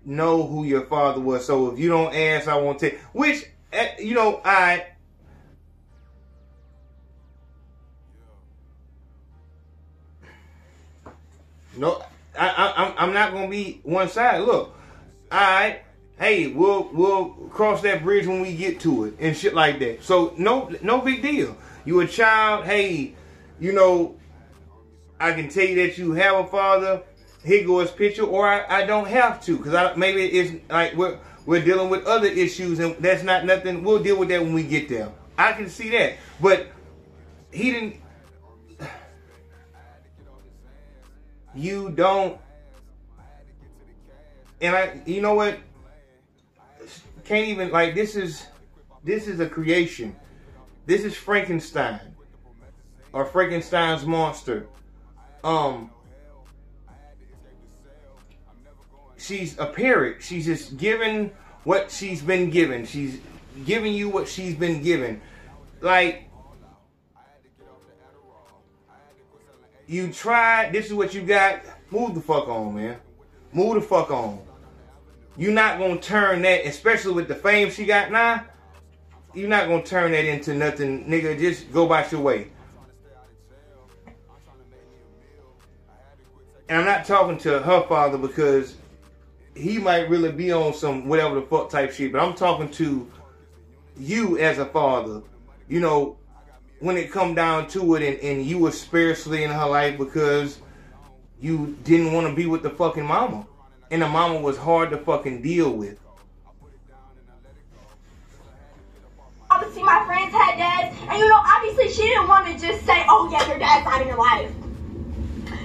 A: know who your father was. So if you don't ask, I won't tell. Which, eh, you know, I. No, I, I, I'm, not gonna be one side. Look, I, hey, we'll, we'll cross that bridge when we get to it and shit like that. So no, no big deal. You a child, hey, you know, I can tell you that you have a father. Here goes picture, or I, I don't have to, because I maybe it's like we're we're dealing with other issues, and that's not nothing. We'll deal with that when we get there. I can see that, but he didn't. You don't, and I, you know what? Can't even like this is this is a creation. This is Frankenstein or Frankenstein's monster. Um, she's a parrot. She's just given what she's been given. She's giving you what she's been given. Like you tried. This is what you got. Move the fuck on, man. Move the fuck on. You're not gonna turn that, especially with the fame she got now. You're not gonna turn that into nothing, nigga. Just go about your way. And I'm not talking to her father because he might really be on some whatever the fuck type shit, but I'm talking to you as a father. You know, when it come down to it and, and you were spiritually in her life because you didn't want to be with the fucking mama. And the mama was hard to fucking deal with.
B: obviously my friends had dads, and you know, obviously she didn't want to just say, oh yeah, your dad's not in your life.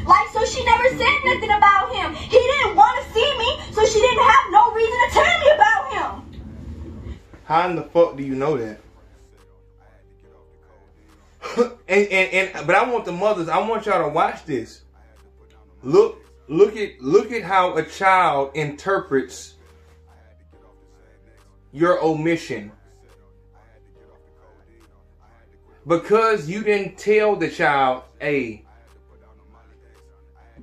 B: Like, so she never said nothing about him. He didn't want to see me, so she didn't have no reason to tell me about him.
A: How in the fuck do you know that? and, and and but I want the mothers, I want y'all to watch this. Look look at look at how a child interprets your omission. Because you didn't tell the child, hey,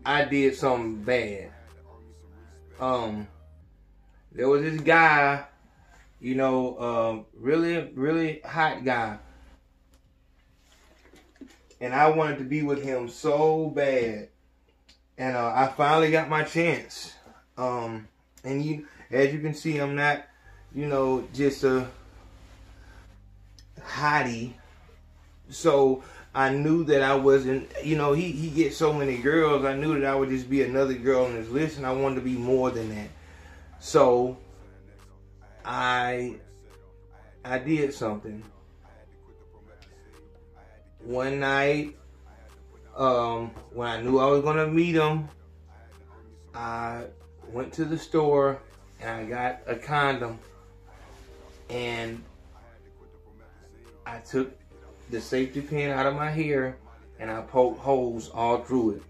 A: I did something bad. Um, there was this guy, you know, um, really, really hot guy. And I wanted to be with him so bad. And uh, I finally got my chance. Um, and you, as you can see, I'm not, you know, just a hottie. So I knew that I wasn't, you know, he, he gets so many girls. I knew that I would just be another girl on his list, and I wanted to be more than that. So I I did something. One night, um, when I knew I was gonna meet him, I went to the store and I got a condom and I took the safety pin out of my hair and I poked holes all through it.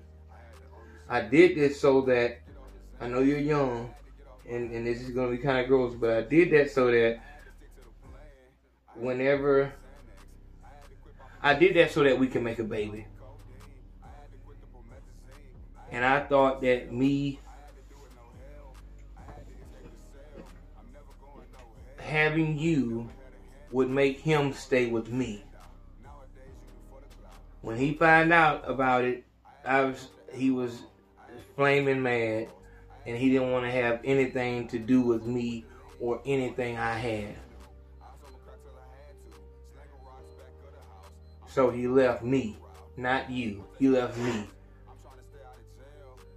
A: I did this so that I know you're young and, and this is gonna be kind of gross, but I did that so that whenever I did that so that we can make a baby. And I thought that me having you would make him stay with me. When he found out about it, I was he was flaming mad and he didn't want to have anything to do with me or anything I had. So he left me, not you. He left me.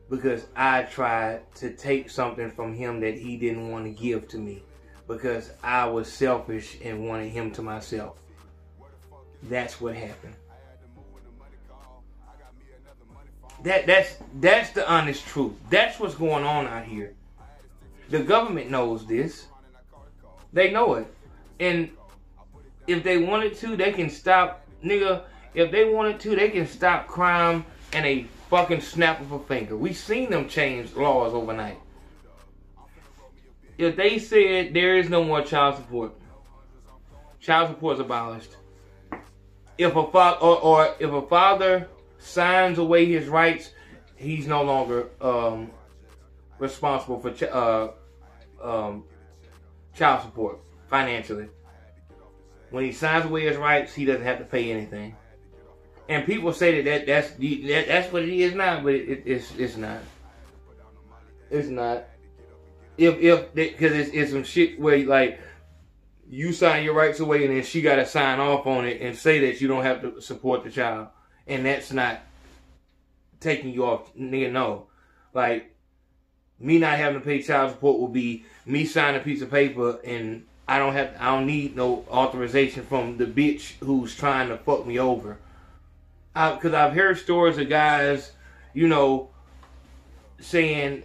A: Because I tried to take something from him that he didn't want to give to me. Because I was selfish and wanted him to myself. That's what happened. That that's that's the honest truth. That's what's going on out here. The government knows this. They know it. And if they wanted to, they can stop nigga, if they wanted to, they can stop crime in a fucking snap of a finger. We've seen them change laws overnight. If they said there is no more child support, child support is abolished. If a father or, or if a father signs away his rights, he's no longer um, responsible for ch- uh, um, child support financially. When he signs away his rights, he doesn't have to pay anything. And people say that, that that's that, that's what it is now, but it, it, it's it's not. It's not. If if because it's, it's some shit where like you sign your rights away and then she got to sign off on it and say that you don't have to support the child, and that's not taking you off. Nigga, no. Like me not having to pay child support will be me signing a piece of paper and I don't have I don't need no authorization from the bitch who's trying to fuck me over. Because I've heard stories of guys, you know, saying,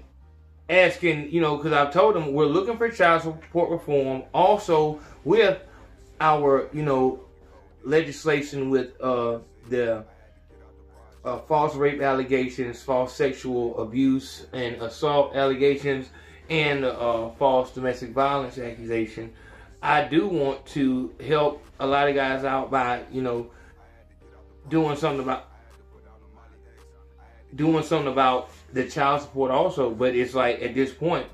A: asking, you know, because I've told them we're looking for child support reform. Also, with our, you know, legislation with uh, the uh, false rape allegations, false sexual abuse and assault allegations, and uh, false domestic violence accusation. I do want to help a lot of guys out by, you know, doing something about doing something about the child support also. But it's like at this point,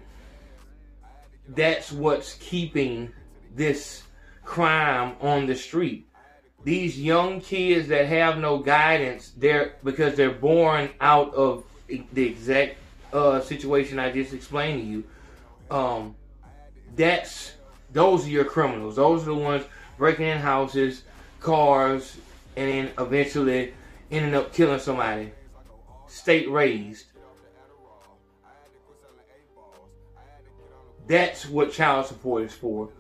A: that's what's keeping this crime on the street. These young kids that have no guidance, they're because they're born out of the exact uh, situation I just explained to you. Um, that's those are your criminals. Those are the ones breaking in houses, cars, and then eventually ending up killing somebody. State raised. That's what child support is for.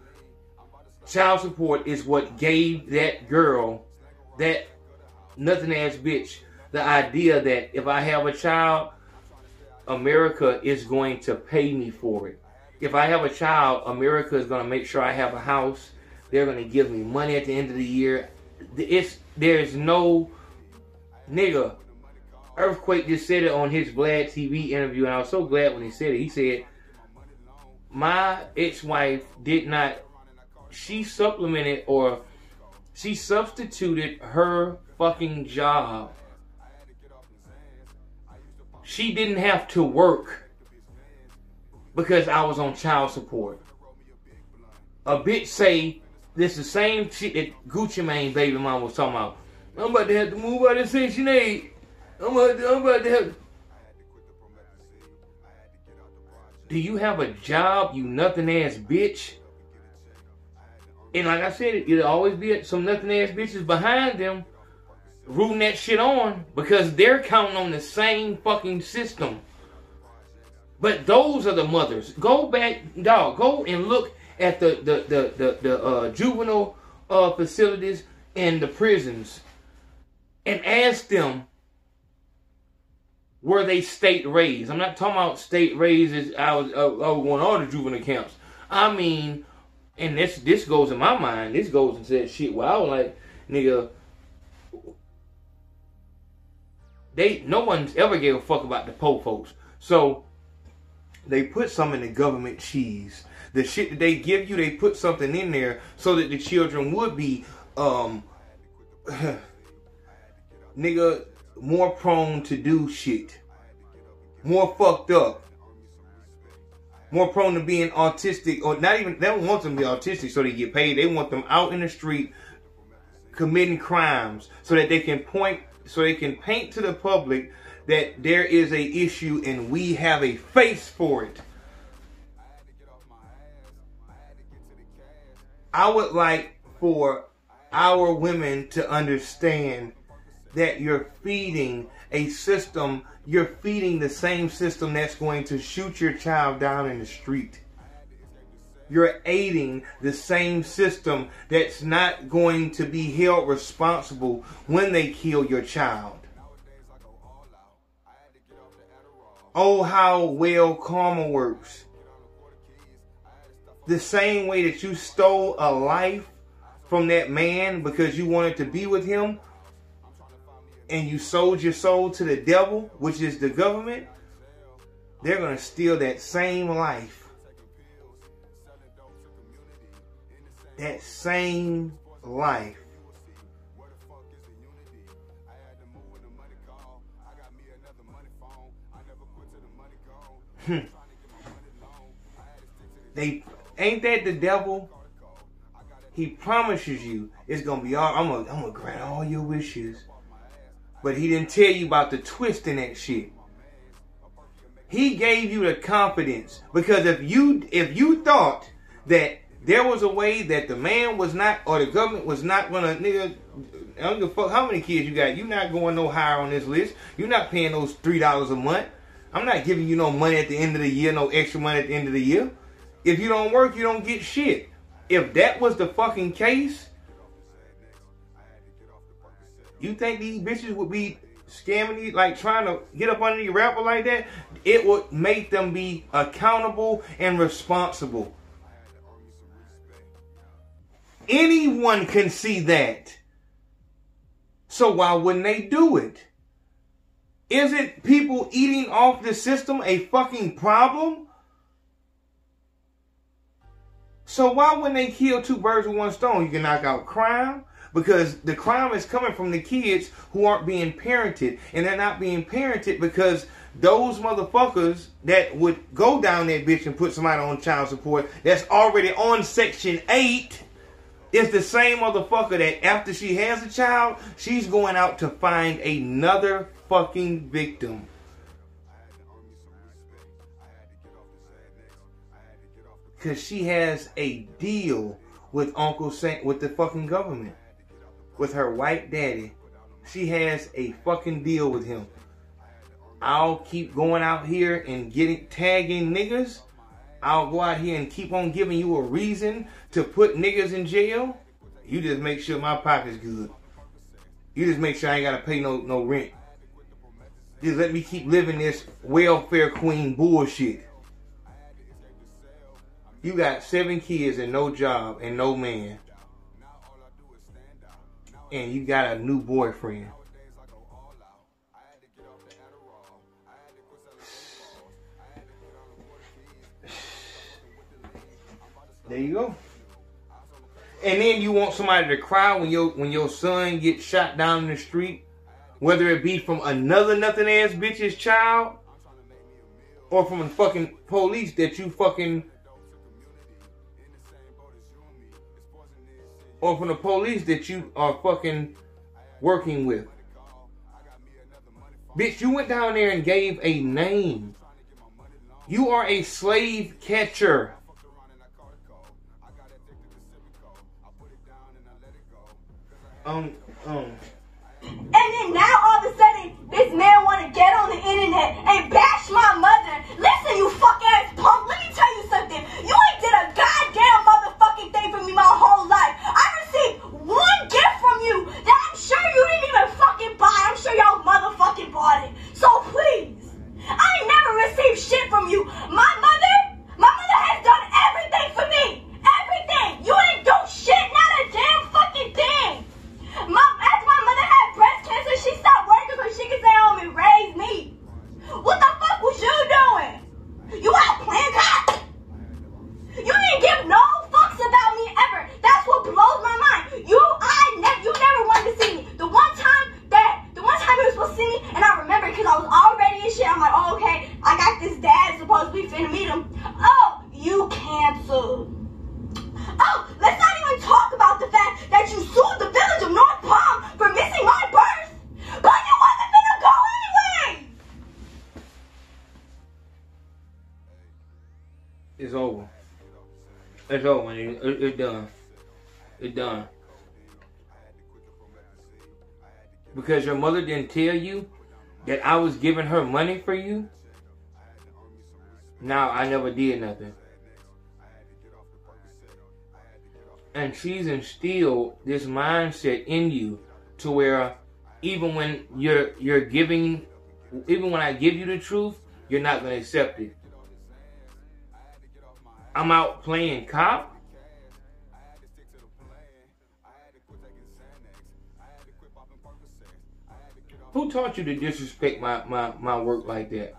A: Child support is what gave that girl, that nothing ass bitch, the idea that if I have a child, America is going to pay me for it if I have a child, America is going to make sure I have a house. They're going to give me money at the end of the year. It's there's no nigga. Earthquake just said it on his Vlad TV interview, and I was so glad when he said it. He said, "My ex-wife did not. She supplemented or she substituted her fucking job. She didn't have to work." because I was on child support. A bitch say this the same shit that Gucci Mane baby mom was talking about. I'm about to have to move out of 8. I'm about to, I'm about to have Do you have a job, you nothing ass bitch? And like I said, it'll always be some nothing ass bitches behind them rooting that shit on because they're counting on the same fucking system. But those are the mothers. Go back, dog. Go and look at the the the the, the uh, juvenile uh, facilities and the prisons, and ask them were they state raised. I'm not talking about state raised I was uh, I was going all the juvenile camps. I mean, and this this goes in my mind. This goes into that shit Well, I was like, nigga. They no one's ever gave a fuck about the po folks. So they put some in the government cheese. The shit that they give you, they put something in there so that the children would be, um, nigga, more prone to do shit. More fucked up. More prone to being autistic, or not even, they don't want them to be autistic so they get paid. They want them out in the street committing crimes so that they can point, so they can paint to the public that there is a issue and we have a face for it. I would like for our women to understand that you're feeding a system, you're feeding the same system that's going to shoot your child down in the street. You're aiding the same system that's not going to be held responsible when they kill your child. Oh, how well karma works. The same way that you stole a life from that man because you wanted to be with him and you sold your soul to the devil, which is the government, they're going to steal that same life. That same life. Hmm. They ain't that the devil? He promises you it's gonna be all. I'm gonna, I'm gonna grant all your wishes, but he didn't tell you about the twist in that shit. He gave you the confidence because if you if you thought that there was a way that the man was not or the government was not gonna nigga I don't give a fuck how many kids you got. You're not going no higher on this list. You're not paying those three dollars a month. I'm not giving you no money at the end of the year, no extra money at the end of the year. If you don't work, you don't get shit. If that was the fucking case, you think these bitches would be scamming you, like trying to get up under your rapper like that? It would make them be accountable and responsible. Anyone can see that. So why wouldn't they do it? Is it people eating off the system a fucking problem? So why wouldn't they kill two birds with one stone? You can knock out crime because the crime is coming from the kids who aren't being parented, and they're not being parented because those motherfuckers that would go down that bitch and put somebody on child support that's already on Section Eight is the same motherfucker that after she has a child, she's going out to find another fucking victim. Cause she has a deal with Uncle Sam with the fucking government. With her white daddy. She has a fucking deal with him. I'll keep going out here and getting tagging niggas. I'll go out here and keep on giving you a reason to put niggas in jail. You just make sure my pocket's good. You just make sure I ain't gotta pay no no rent. Just let me keep living this welfare queen bullshit. You got seven kids and no job and no man. And you got a new boyfriend. There you go. And then you want somebody to cry when your when your son gets shot down in the street, whether it be from another nothing ass bitch's child or from the fucking police that you fucking or from the police that you are fucking working with. Bitch, you went down there and gave a name. You are a slave catcher. Um, um.
B: And then now all of a sudden, this man want to get on the internet and bash my mother. Listen, you fuck ass punk. Let me tell you something. You ain't did a goddamn motherfucking thing for me my whole life. I received one gift from you that I'm sure you didn't even fucking buy. I'm sure y'all motherfucking bought it. So please, I ain't never received shit from you. My mother has done everything for me. Everything. You ain't do shit, not a damn fucking thing. My, after my mother had breast cancer, she stopped working so she could stay home and raise me. What the fuck was you doing? You out playing cops? You didn't give no fucks about me ever. That's what blows my mind. You, I, ne- you never wanted to see me. The one time that, the one time you were supposed to see me, and I remember because I was already in shit. I'm like, oh okay, I got this dad supposed to be finna meet him. Oh, you canceled. Oh, let's not even talk about the fact that you sued the village of North Palm for missing my birth. But you wasn't gonna go anyway.
A: It's over. It's over. man. It, it, it's done. It's done. Because your mother didn't tell you that I was giving her money for you. Now I never did nothing. And she's instilled this mindset in you to where even when you're you're giving even when I give you the truth, you're not gonna accept it. I'm out playing cop. Who taught you to disrespect my, my, my work like that?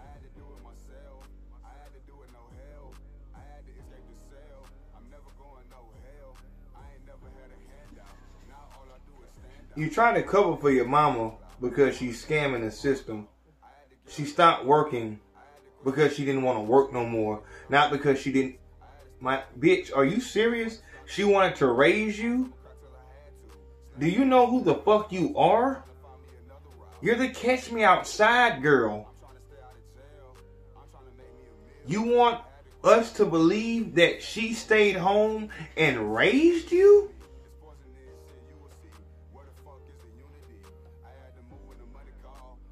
A: You trying to cover for your mama because she's scamming the system. She stopped working because she didn't want to work no more. Not because she didn't. My bitch, are you serious? She wanted to raise you? Do you know who the fuck you are? You're the catch me outside girl. You want us to believe that she stayed home and raised you?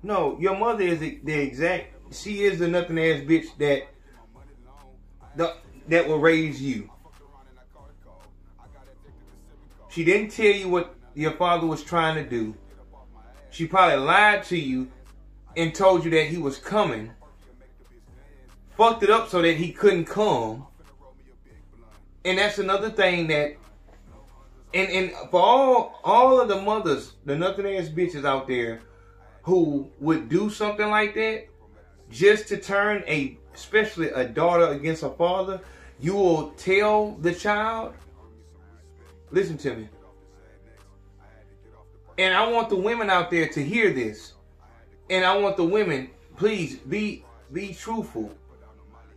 A: No, your mother is the, exact. She is the nothing ass bitch that the, that will raise you. She didn't tell you what your father was trying to do. She probably lied to you and told you that he was coming. Fucked it up so that he couldn't come. And that's another thing that and and for all all of the mothers, the nothing ass bitches out there who would do something like that just to turn a especially a daughter against a father, you will tell the child, listen to me. And I want the women out there to hear this. And I want the women, please be be truthful.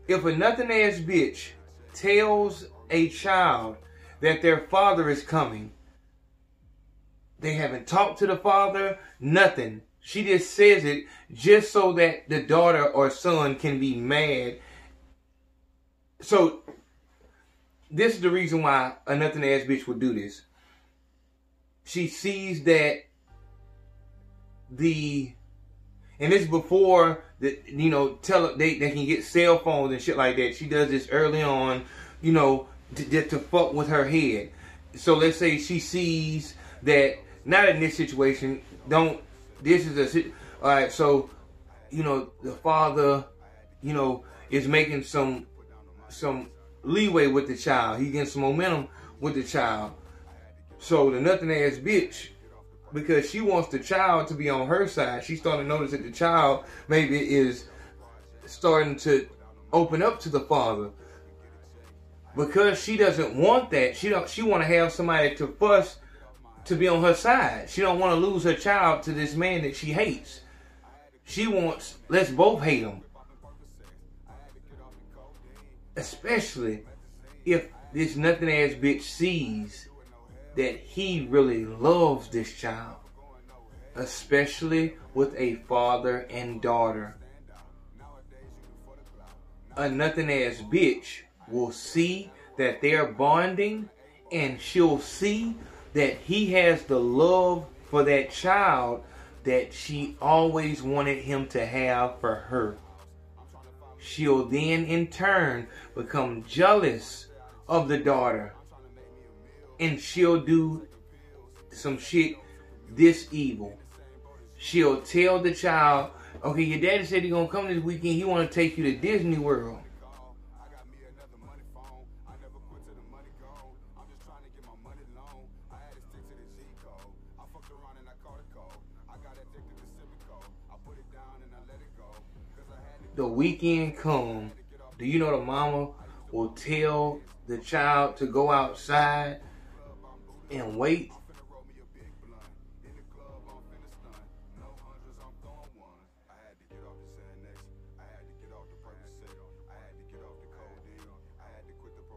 A: If a nothing ass bitch tells a child that their father is coming, they haven't talked to the father, nothing. She just says it just so that the daughter or son can be mad. So this is the reason why a nothing ass bitch would do this. She sees that the and this before the you know tell they they can get cell phones and shit like that. She does this early on, you know, to, to fuck with her head. So let's say she sees that not in this situation. Don't this is a all right. So you know the father, you know, is making some some leeway with the child. He getting some momentum with the child. So the nothing ass bitch, because she wants the child to be on her side, she's starting to notice that the child maybe is starting to open up to the father. Because she doesn't want that, she don't. She want to have somebody to fuss to be on her side. She don't want to lose her child to this man that she hates. She wants let's both hate him. Especially if this nothing ass bitch sees that he really loves this child. Especially with a father and daughter. A nothing ass bitch will see that they're bonding and she'll see that he has the love for that child that she always wanted him to have for her. She'll then in turn become jealous of the daughter and she'll do some shit this evil. She'll tell the child, okay, your daddy said he's gonna come this weekend, he wanna take you to Disney World. the weekend come, do you know the mama will tell the child to go outside and wait?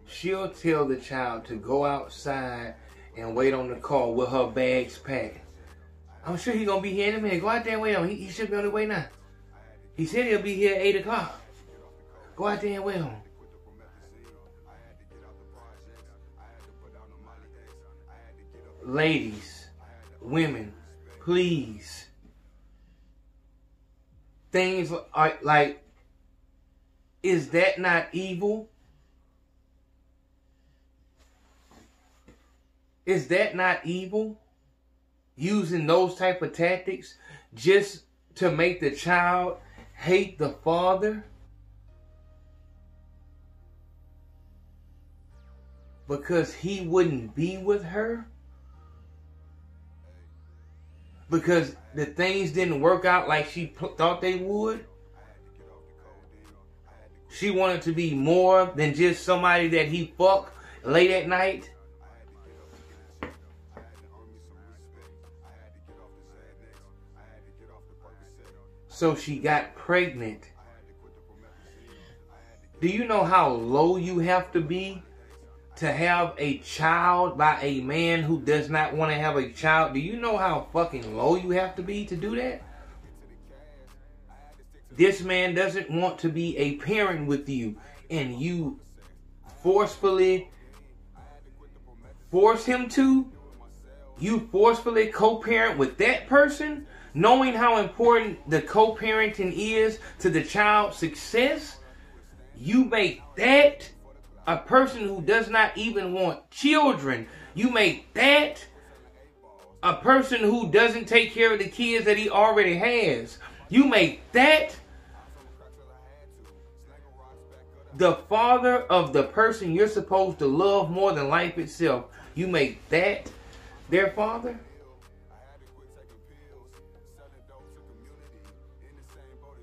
A: She'll tell the child to go outside and wait on the car with her bags packed. I'm sure he's gonna be here in a minute. Go out there and wait on him. He, he should be on the way now. He said he'll be here at 8 o'clock. Go out there and wait on him. Ladies, women, please. Things are like, is that not evil? Is that not evil? Using those type of tactics just to make the child hate the father because he wouldn't be with her because the things didn't work out like she thought they would she wanted to be more than just somebody that he fucked late at night So she got pregnant. Do you know how low you have to be to have a child by a man who does not want to have a child? Do you know how fucking low you have to be to do that? This man doesn't want to be a parent with you, and you forcefully force him to. You forcefully co parent with that person knowing how important the co-parenting is to the child's success, you make that a person who does not even want children. You make that a person who doesn't take care of the kids that he already has. You make that the father of the person you're supposed to love more than life itself. You make that their father.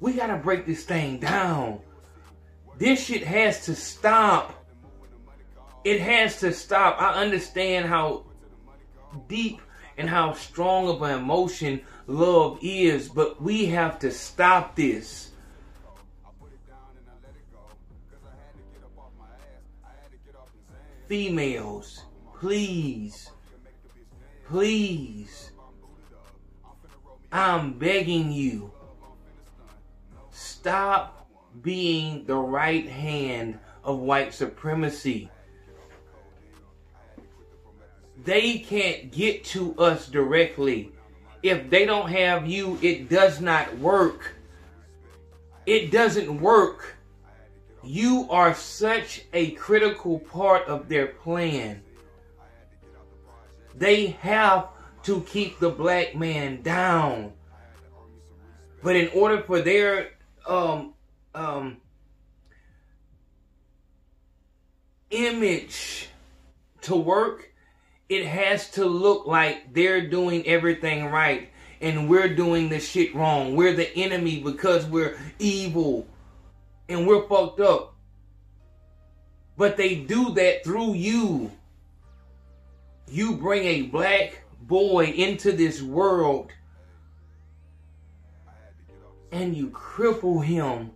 A: We gotta break this thing down. This shit has to stop. It has to stop. I understand how deep and how strong of an emotion love is, but we have to stop this. Females, please, please, I'm begging you Stop being the right hand of white supremacy. They can't get to us directly. If they don't have you, it does not work. It doesn't work. You are such a critical part of their plan. They have to keep the black man down. But in order for their um um image to work, it has to look like they're doing everything right and we're doing the shit wrong. We're the enemy because we're evil and we're fucked up. But they do that through you. You bring a black boy into this world and you cripple him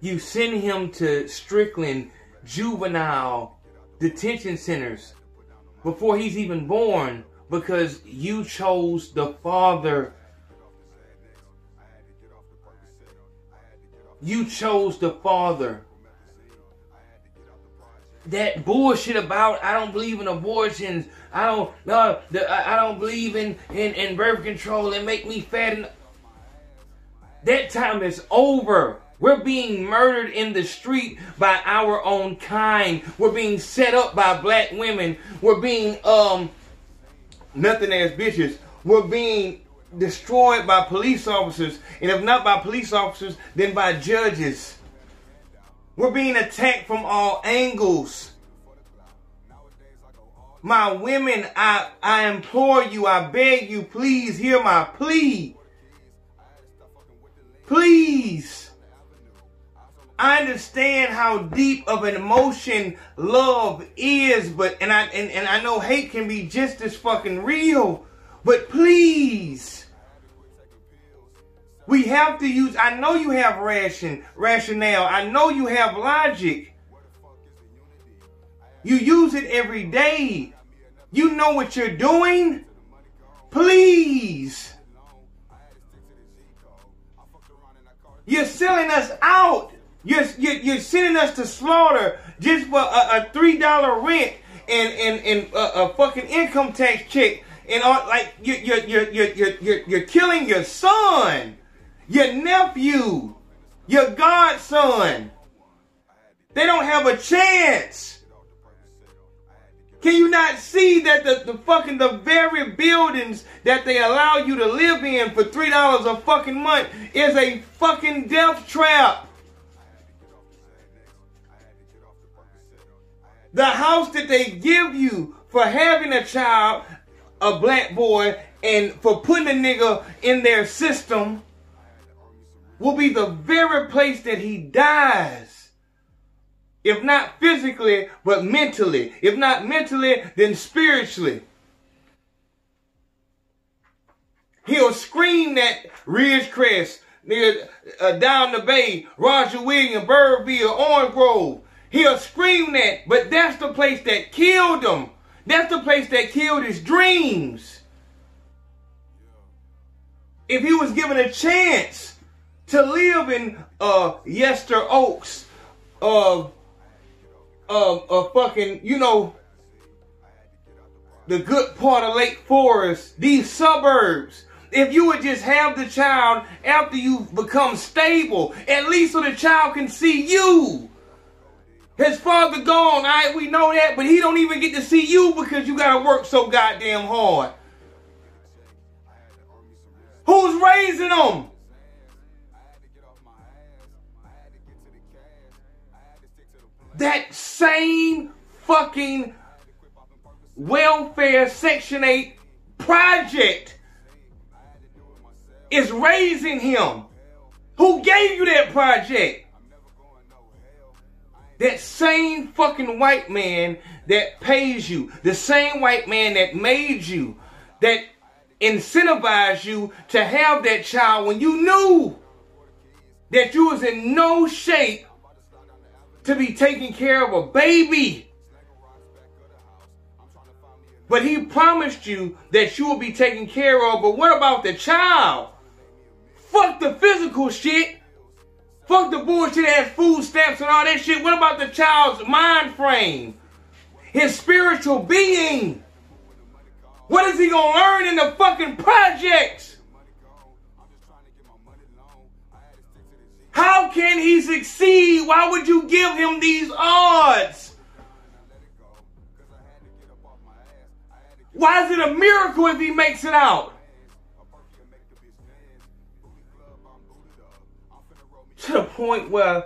A: You send him to Strickland juvenile detention centers before he's even born because you chose the father. You chose the father. That bullshit about I don't believe in abortions. I don't I I don't believe in, in in birth control and make me fat. And that time is over. We're being murdered in the street by our own kind. We're being set up by black women. We're being um nothing as bitches. We're being destroyed by police officers, and if not by police officers, then by judges. We're being attacked from all angles. My women, I, I implore you, I beg you, please hear my plea. Please. I understand how deep of an emotion love is, but and I and, and I know hate can be just as fucking real. But please. We have to use I know you have ration rationale. I know you have logic. You use it every day. You know what you're doing. Please. You're selling us out. You're, you're, you're sending us to slaughter just for a, a three dollar rent and and and a, a, fucking income tax check and all, like you you you you you you're, you're killing your son, your nephew, your godson. They don't have a chance. Can you not see that the, the fucking the very buildings that they allow you to live in for three dollars a fucking month is a fucking death trap? The house that they give you for having a child, a black boy, and for putting a nigga in their system will be the very place that he dies. If not physically, but mentally. If not mentally, then spiritually. He'll scream that Ridgecrest, nigga, uh, down the bay, Roger William, Birdville, Orange Grove. He'll scream that, but that's the place that killed him. That's the place that killed his dreams. If he was given a chance to live in uh Yester Oaks, uh, uh fucking, you know, the good part of Lake Forest, these suburbs. If you would just have the child after you've become stable, at least so the child can see you. His father gone, all right, we know that, but he don't even get to see you because you gotta work so goddamn hard. Who's raising them? That same fucking welfare Section 8 project is raising him. Who gave you that project? That same fucking white man that pays you, the same white man that made you, that incentivized you to have that child when you knew that you was in no shape to be taking care of a baby. But he promised you that you will be taken care of. But what about the child? Fuck the physical shit. Fuck the bullshit ass food stamps and all that shit. What about the child's mind frame? His spiritual being. What is he gonna learn in the fucking projects? How can he succeed? Why would you give him these odds? Why is it a miracle if he makes it out? To the point where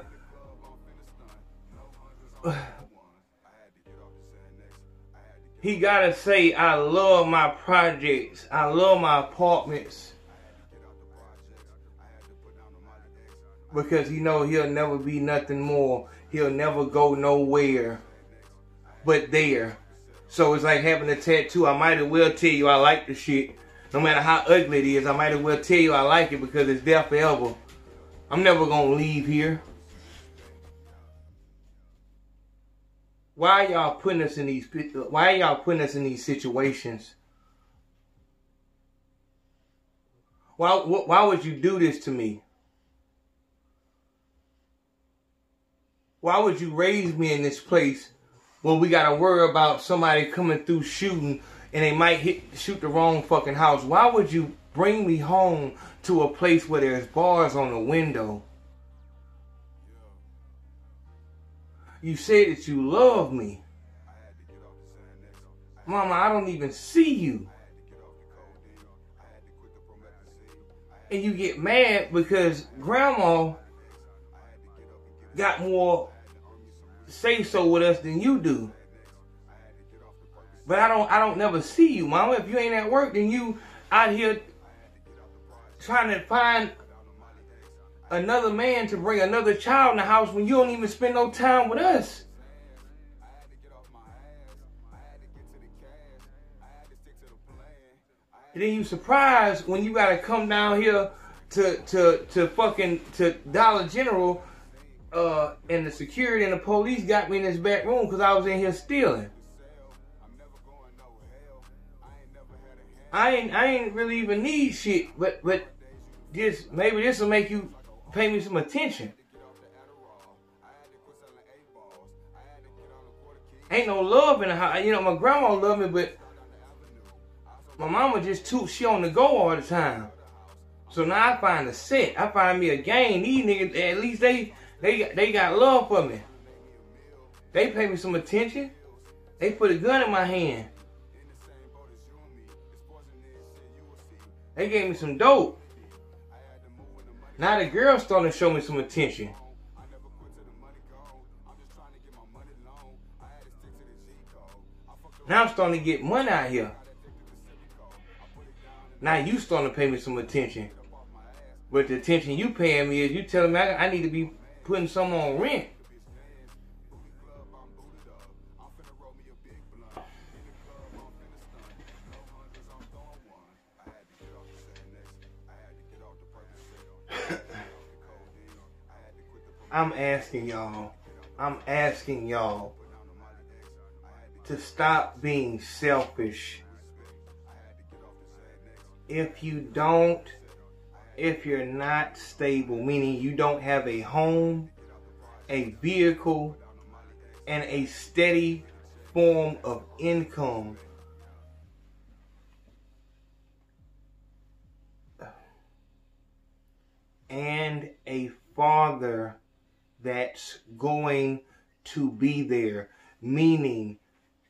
A: he gotta say, I love my projects. I love my apartments. Because he know he'll never be nothing more. He'll never go nowhere but there. So it's like having a tattoo. I might as well tell you I like the shit. No matter how ugly it is, I might as well tell you I like it because it's there forever. I'm never gonna leave here. Why y'all putting us in these? Why y'all putting us in these situations? Why? Why would you do this to me? Why would you raise me in this place when we gotta worry about somebody coming through shooting and they might hit shoot the wrong fucking house? Why would you bring me home to a place where there's bars on the window? You say that you love me. Mama, I don't even see you. And you get mad because grandma got more say so with us than you do. But I don't I don't never see you, mama. If you ain't at work, then you out here trying to find another man to bring another child in the house when you don't even spend no time with us. And then you surprised when you gotta come down here to to to fucking to Dollar General, uh, and the security and the police got me in this back room because I was in here stealing. I ain't I ain't really even need shit, but but just maybe this will make you pay me some attention. Ain't no love in the house. You know, my grandma loved me, but my mama just too, she on the go all the time. So now I find a set. I find me a game. These niggas, at least they they they got love for me. They pay me some attention. They put a gun in my hand. They gave me some dope. Now the girl's starting to show me some attention. Now I'm starting to get money out here. Now you starting to pay me some attention. But the attention you paying me is you telling me I, need to be putting some on rent. I'm asking y'all, I'm asking y'all to stop being selfish. If you don't, if you're not stable, meaning you don't have a home, a vehicle, and a steady form of income, and a father that's going to be there. Meaning,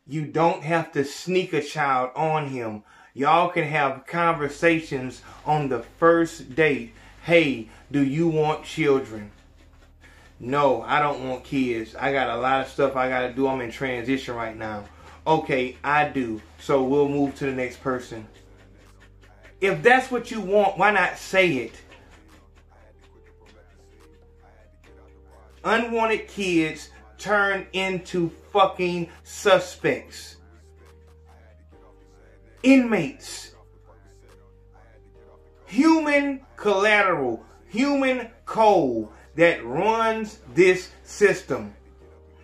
A: you don't have to sneak a child on him. Y'all can have conversations on the first date. Hey, do you want children? No, I don't want kids. I got a lot of stuff I got to do. I'm in transition right now. Okay, I do. So we'll move to the next person. If that's what you want, why not say it? Unwanted kids turn into fucking suspects. Inmates. Human collateral, human code that runs this system.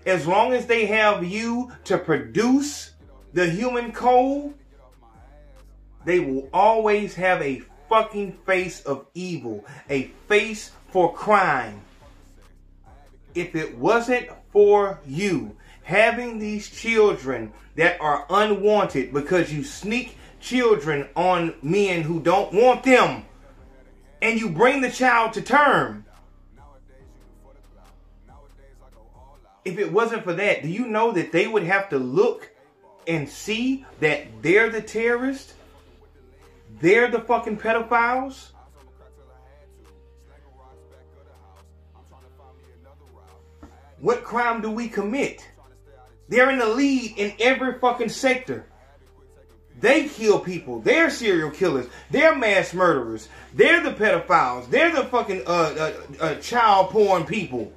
A: As long as they have you to produce the human code, they will always have a fucking face of evil, a face for crime if it wasn't for you having these children that are unwanted because you sneak children on men who don't want them and you bring the child to term. If it wasn't for that, do you know that they would have to look and see that they're the terrorists? They're the fucking pedophiles? What crime do we commit? They're in the lead in every fucking sector. They kill people. They're serial killers. They're mass murderers. They're the pedophiles. They're the fucking uh, uh, uh, child porn people.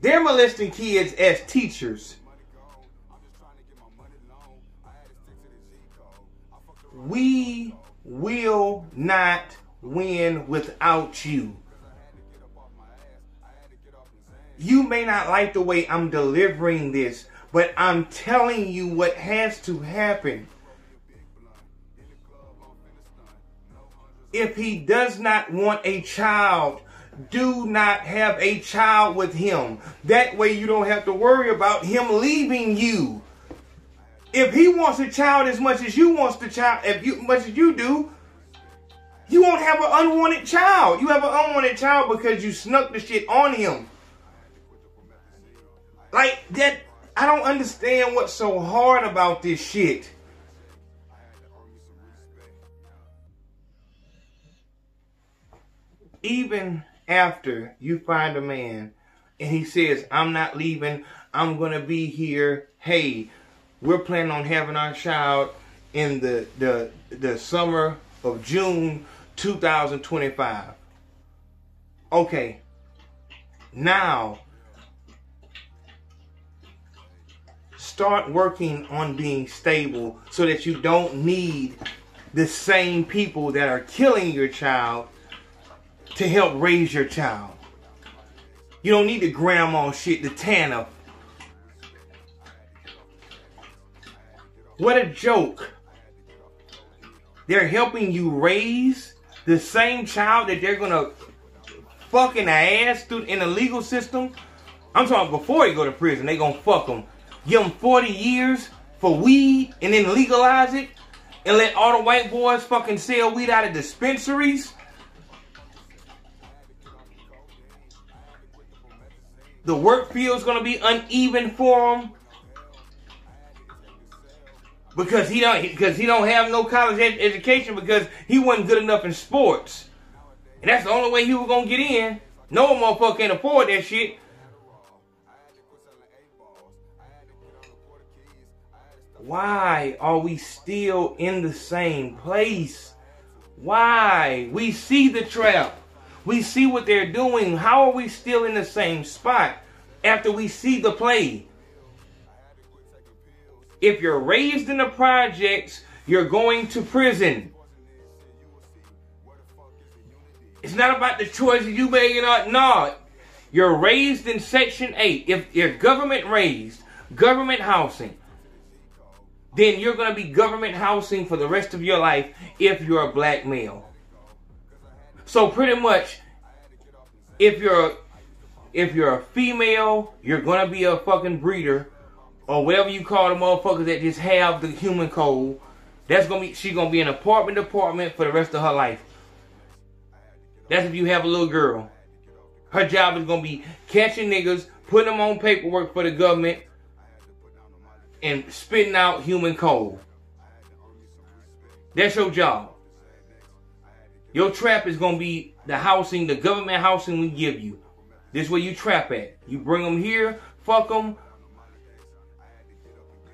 A: They're molesting kids as teachers. We will not win without you. You may not like the way I'm delivering this, but I'm telling you what has to happen. If he does not want a child, do not have a child with him. That way you don't have to worry about him leaving you. If he wants a child as much as you wants the child, if you much as you do, you won't have an unwanted child. You have an unwanted child because you snuck the shit on him. Like that, I don't understand what's so hard about this shit. Even after you find a man and he says, I'm not leaving, I'm gonna be here. Hey, we're planning on having our child in the the the summer of June 2025. Okay. Now start working on being stable so that you don't need the same people that are killing your child to help raise your child. You don't need the grandma shit, the Tanner. What a joke. They're helping you raise the same child that they're gonna fucking ass through in the legal system. I'm talking before he go to prison, they gonna fuck him. Give them 40 years for weed and then legalize it and let all the white boys fucking sell weed out of dispensaries. The work field's gonna be uneven for him because he don't because he don't have no college ed- education because he wasn't good enough in sports, and that's the only way he was gonna get in. No motherfucker can afford that shit. Why are we still in the same place? Why? We see the trap. We see what they're doing. How are we still in the same spot after we see the play? If you're raised in the projects, you're going to prison. It's not about the choices you make or not. No. You're raised in Section 8. If you're government raised, government housing, then you're going to be government housing for the rest of your life if you're a black male. So pretty much, if you're if you're a female, you're going to be a fucking breeder or whatever you call the motherfuckers that just have the human code. That's gonna be she's gonna be an apartment department for the rest of her life. That's if you have a little girl. Her job is gonna be catching niggas, putting them on paperwork for the government, and spitting out human code. That's your job. Your trap is gonna be the housing, the government housing we give you. This is where you trap at. You bring them here, fuck them,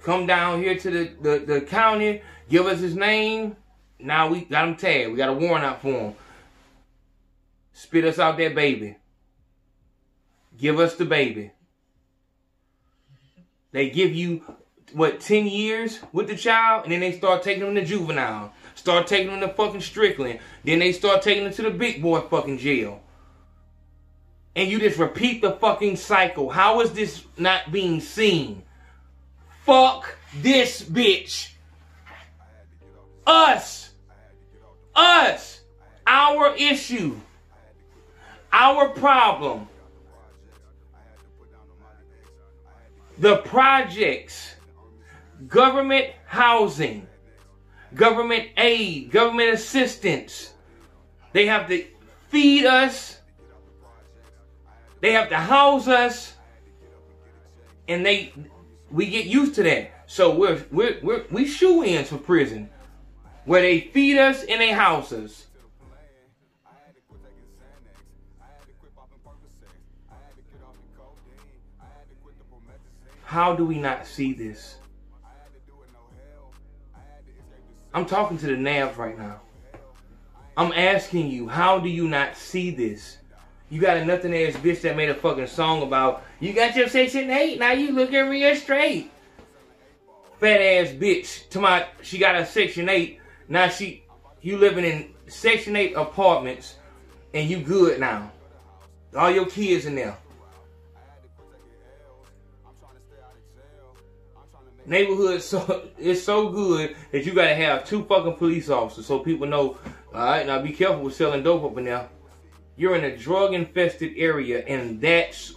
A: come down here to the, the, the county, give us his name. Now we got him tagged. We got a warrant out for him. Spit us out that baby. Give us the baby. They give you, what, 10 years with the child, and then they start taking them to juvenile. Start taking them to fucking Strickland. Then they start taking them to the big boy fucking jail. And you just repeat the fucking cycle. How is this not being seen? Fuck this bitch. Us. Us. Our issue. Our problem. The projects. Government housing. Government aid. Government assistance. They have to feed us. They have to house us. And they we get used to that. So we're we're, we're we shoe ins for prison, where they feed us and they house us. How do we not see this? I'm talking to the Navs right now. I'm asking you, how do you not see this? You got a nothing ass bitch that made a fucking song about you got your section eight, now you looking real straight. Fat ass bitch. To my she got a section eight. Now she you living in section eight apartments and you good now. All your kids in there. Neighborhood so it's so good that you gotta have two fucking police officers so people know. All right, now be careful with selling dope up in there. You're in a drug infested area, and that's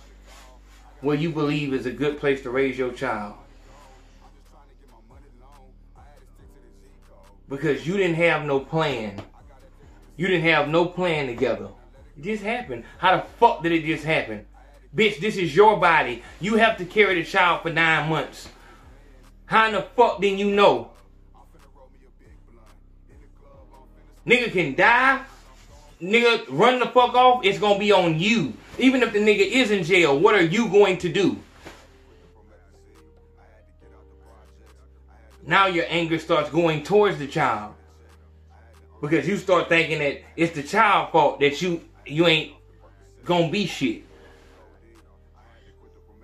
A: where you believe is a good place to raise your child. Because you didn't have no plan. You didn't have no plan together. It just happened. How the fuck did it just happen? Bitch, this is your body. You have to carry the child for nine months. How in the fuck did you know? Nigga can die. Nigga run the fuck off. It's gonna be on you. Even if the nigga is in jail, what are you going to do? Now your anger starts going towards the child. Because you start thinking that it's the child fault that you you ain't gonna be shit.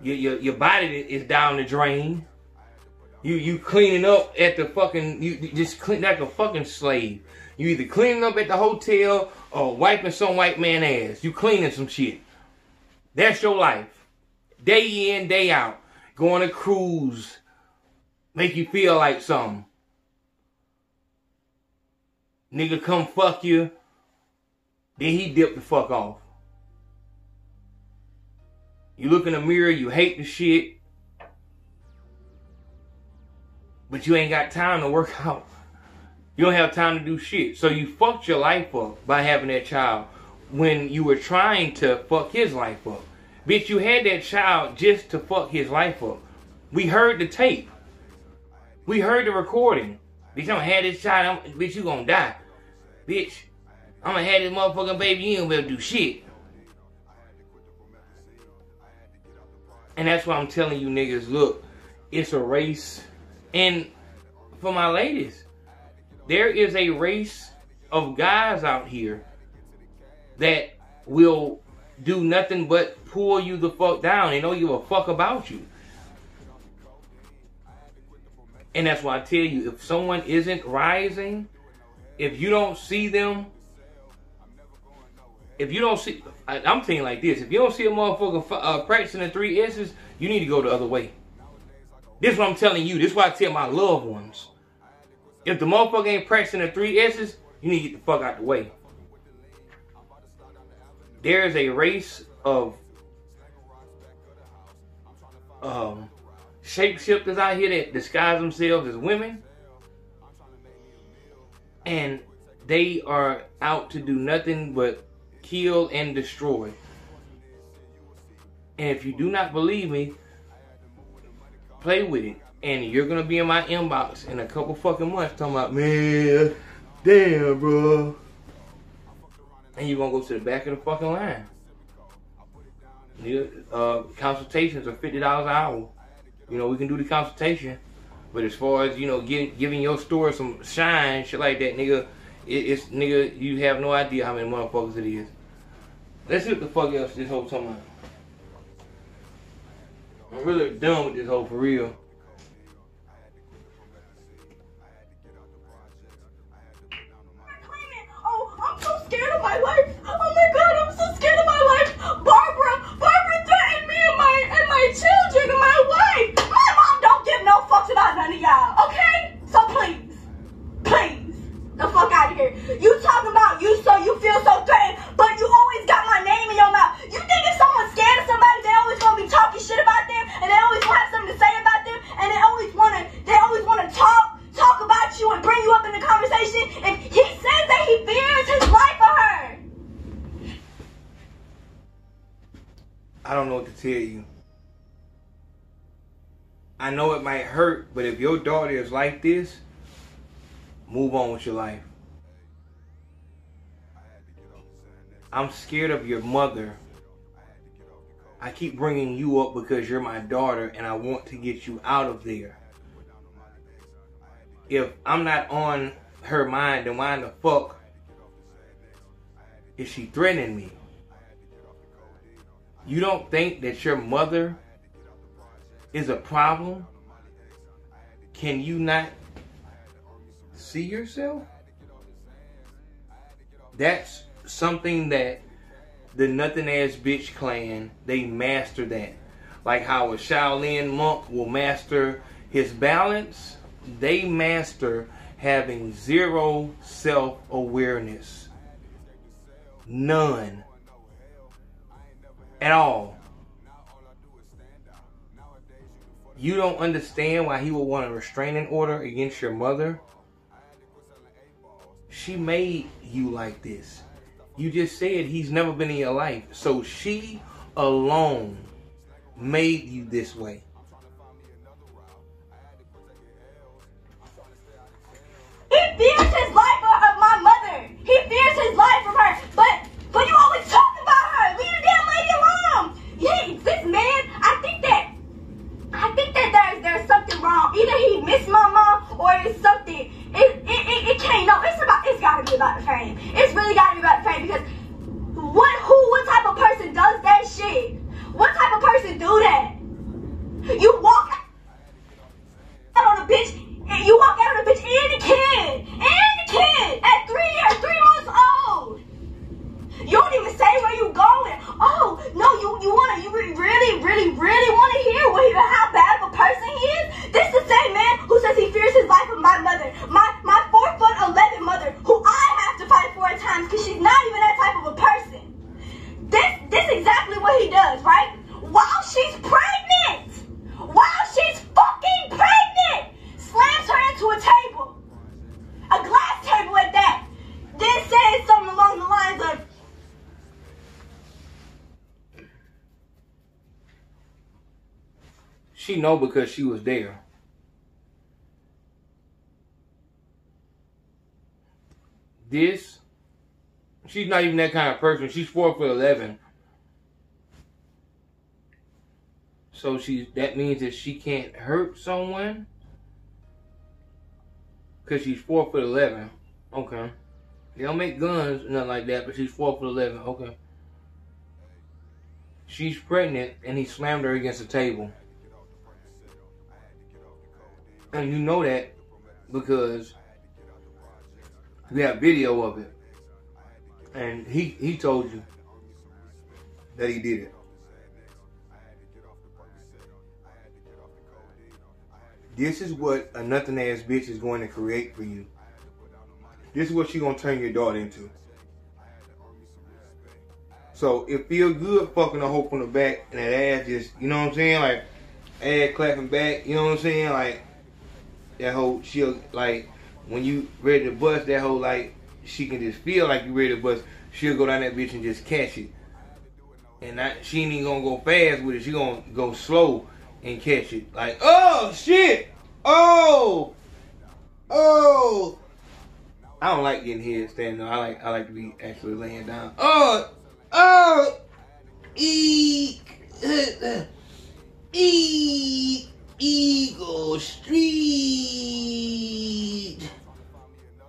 A: Your, your, your body is down the drain. You you cleaning up at the fucking you just clean like a fucking slave. You either cleaning up at the hotel or wiping some white man ass. You cleaning some shit. That's your life. Day in, day out. Going to cruise. Make you feel like something. Nigga come fuck you. Then he dip the fuck off. You look in the mirror, you hate the shit. But you ain't got time to work out. You don't have time to do shit. So you fucked your life up by having that child when you were trying to fuck his life up. Bitch, you had that child just to fuck his life up. We heard the tape. We heard the recording. Bitch, I'm gonna have this child. I'm, bitch, you gonna die. Bitch, I'm gonna have this motherfucking baby. You ain't gonna do shit. And that's why I'm telling you niggas, look, it's a race. And for my ladies, there is a race of guys out here that will do nothing but pull you the fuck down. They don't give a fuck about you. And that's why I tell you, if someone isn't rising, if you don't see them, if you don't see, I, am thinking like this: if you don't see a motherfucker uh, practicing the three S's, you need to go the other way. This is what I'm telling you. This is what I tell my loved ones. If the motherfucker ain't practicing the three S's, you need to get the fuck out the way. There is a race of um, shapeshifters out here that disguise themselves as women. And they are out to do nothing but kill and destroy. And if you do not believe me, play with it. And you're gonna be in my inbox in a couple fucking months talking about, man, damn, bro. And you're gonna go to the back of the fucking line. Uh, consultations are fifty dollars an hour. You know, we can do the consultation. But as far as, you know, giving, giving your store some shine, shit like that, nigga, it, it's, nigga, you have no idea how many motherfuckers it is. Let's see what the fuck else this whole time. I'm really done with this whole for real.
B: Oh, I'm so scared of my life. Oh my god, I'm so scared of my life. Barbara, Barbara threatened me and my and my children and my wife. My mom don't give no fucks about none of y'all, okay? So please, please, the fuck out of here. You talking about you so you feel so threatened, but you always got my name in your mouth. You think if someone's scared of somebody, they always gonna be talking shit about them, and they always have something to say about them, and they always wanna they always wanna talk talk about you and bring you up in the conversation. And he says that he fears his life for her.
A: I don't know what to tell you. I know it might hurt, but if your daughter is like this, move on with your life. I'm scared of your mother. I keep bringing you up because you're my daughter and I want to get you out of there. If I'm not on her mind, then why in the fuck is she threatening me? You don't think that your mother is a problem? Can you not see yourself? That's something that the nothing ass bitch clan they master that. Like how a Shaolin monk will master his balance, they master having zero self awareness. None. At all. You don't understand why he would want a restraining order against your mother. She made you like this. You just said he's never been in your life. So she alone made you this way.
B: He fears his life of of my mother. He fears his life from her. But but you always talk about her. Leave the damn lady alone. He, this man, I think that I think that there's there's something wrong. Either he missed my mom or it's something. No. It's about it's gotta be about the fame. It's really gotta be about the fame because what who what type of person does that shit? What type of person do that? You walk out on a bitch and you walk out on a bitch and a kid and a kid at three years, three months old. You don't even say where you going. Oh no, you you wanna you re- really really really wanna hear what he, how bad of a person he is? This the same man who says he fears his life of my mother, my my four foot eleven mother, who I have to fight for at times because she's not even that type of a person. This this exactly what he does, right? While she's pregnant, while she's fucking pregnant, slams her into a table, a glass table at that. Then says something along the lines of,
A: She know because she was there. This, she's not even that kind of person. She's four foot eleven. So she that means that she can't hurt someone. Cause she's four foot eleven. Okay. They don't make guns, nothing like that, but she's four foot eleven. Okay. She's pregnant and he slammed her against the table. And you know that because we have video of it. And he, he told you that he did it. This is what a nothing ass bitch is going to create for you. This is what she gonna turn your daughter into. So it feel good fucking a hoe from the back and that ass just, you know what I'm saying? Like ass clapping back, you know what I'm saying? Like that whole she'll like when you ready to bust that whole like she can just feel like you ready to bust. She'll go down that bitch and just catch it. And that she ain't even gonna go fast with it. She gonna go slow and catch it. Like, oh shit! Oh! Oh! I don't like getting hit standing up. I like I like to be actually laying down. Oh! Oh! Eek! Eek! Eagle Street!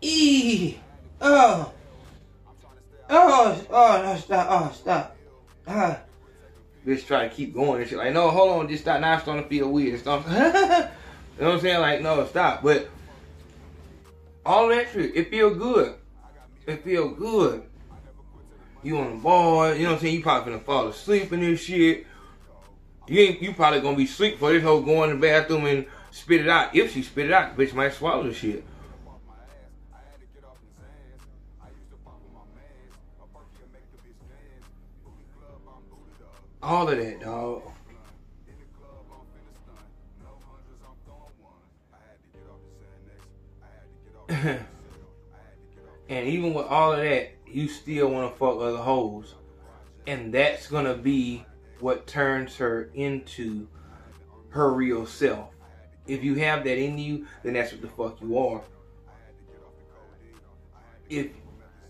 A: E! Oh! Oh! Oh! No! Stop! Oh! Stop! Ah! Bitch try to keep going and shit. Like, no, hold on, just stop. Now I'm starting to feel weird. Stop. you know what I'm saying? Like, no, stop. But all that shit, it feel good. It feel good. You on the you know what I'm saying? You probably gonna fall asleep in this shit. You ain't, you probably gonna be sleep for this whole going to the bathroom and spit it out. If she spit it out, the bitch might swallow the shit. All of that, dog. and even with all of that, you still want to fuck other hoes. And that's to be what turns her into her real self. If you have that in you, then that's what the fuck you are. If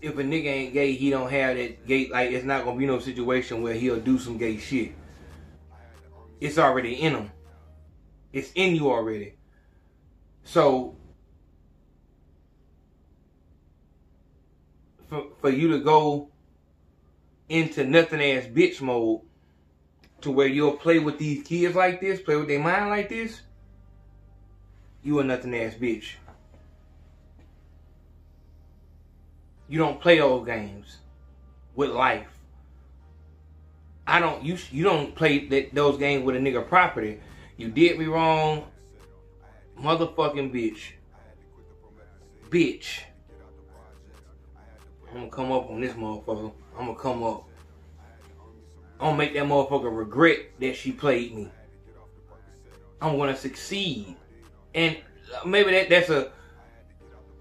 A: if a nigga ain't gay, he don't have that gay. Like it's not gonna be no situation where he'll do some gay shit. It's already in him. It's in you already. So for for you to go into nothing ass bitch mode to where you'll play with these kids like this, play with their mind like this, you a nothing ass bitch. You don't play old games with life. I don't. You you don't play that, those games with a nigga property. You did me wrong. motherfucking bitch. Bitch. I'm gonna come up on this motherfucker. I'm gonna come up. I'm gonna make that motherfucker regret that she played me. I'm gonna succeed. And maybe that that's a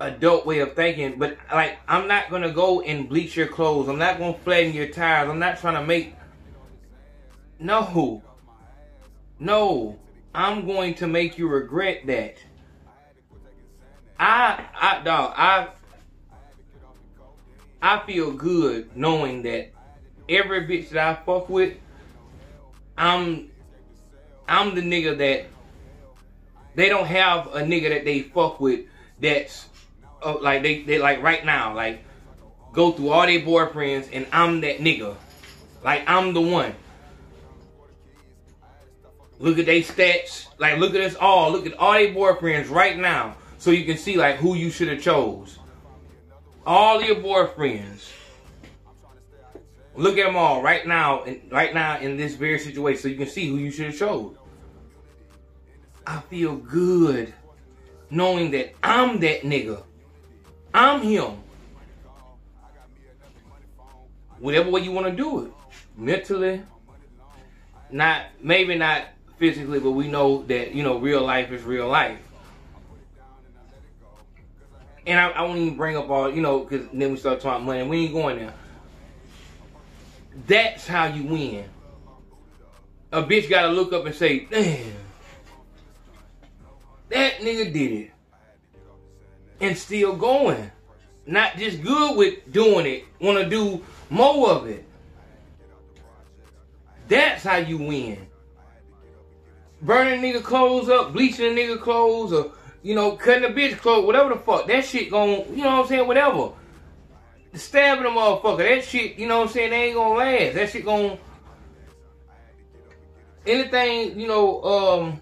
A: adult way of thinking, but like I'm not gonna go and bleach your clothes. I'm not gonna flatten your tires. I'm not trying to make no. No. I'm going to make you regret that. I I dog, I I feel good knowing that every bitch that I fuck with, I'm I'm the nigga that they don't have a nigga that they fuck with that's uh, like they they like right now like go through all their boyfriends and I'm that nigga. Like I'm the one. Look at their stats. Like look at us all. Look at all their boyfriends right now. So you can see like who you should have chose. All your boyfriends. Look at them all right now, and right now in this very situation, so you can see who you should have showed. I feel good knowing that I'm that nigga. I'm him. Whatever way you want to do it, mentally, not maybe not physically, but we know that you know real life is real life. And I, I won't even bring up all you know because then we start talking money. We ain't going there. That's how you win. A bitch gotta look up and say, damn, that nigga did it. And still going. Not just good with doing it, wanna do more of it. That's how you win. Burning nigga clothes up, bleaching a nigga clothes, or you know, cutting a bitch clothes, whatever the fuck. That shit gon' you know what I'm saying, whatever stabbing a motherfucker. That shit, you know what I'm saying, they ain't gonna last. That shit gonna anything, you know, um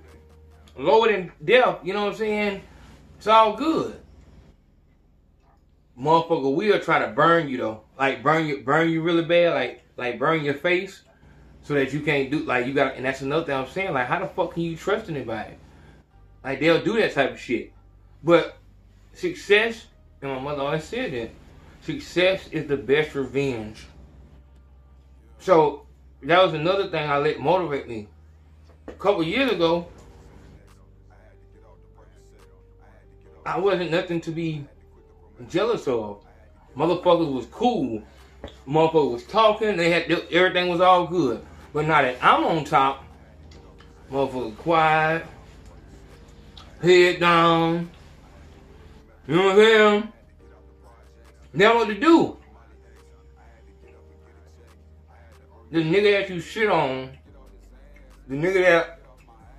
A: lower than death, you know what I'm saying? It's all good. Motherfucker we'll try to burn you though. Like burn you burn you really bad, like like burn your face so that you can't do like you got and that's another thing I'm saying. Like how the fuck can you trust anybody? Like they'll do that type of shit. But success, and my mother always said that Success is the best revenge. So that was another thing I let motivate me. A couple years ago, I wasn't nothing to be jealous of. Motherfuckers was cool. Motherfuckers was talking. They had everything was all good. But now that I'm on top, motherfuckers quiet, head down. You know what I'm saying? Know what to do. The nigga that you shit on, the nigga that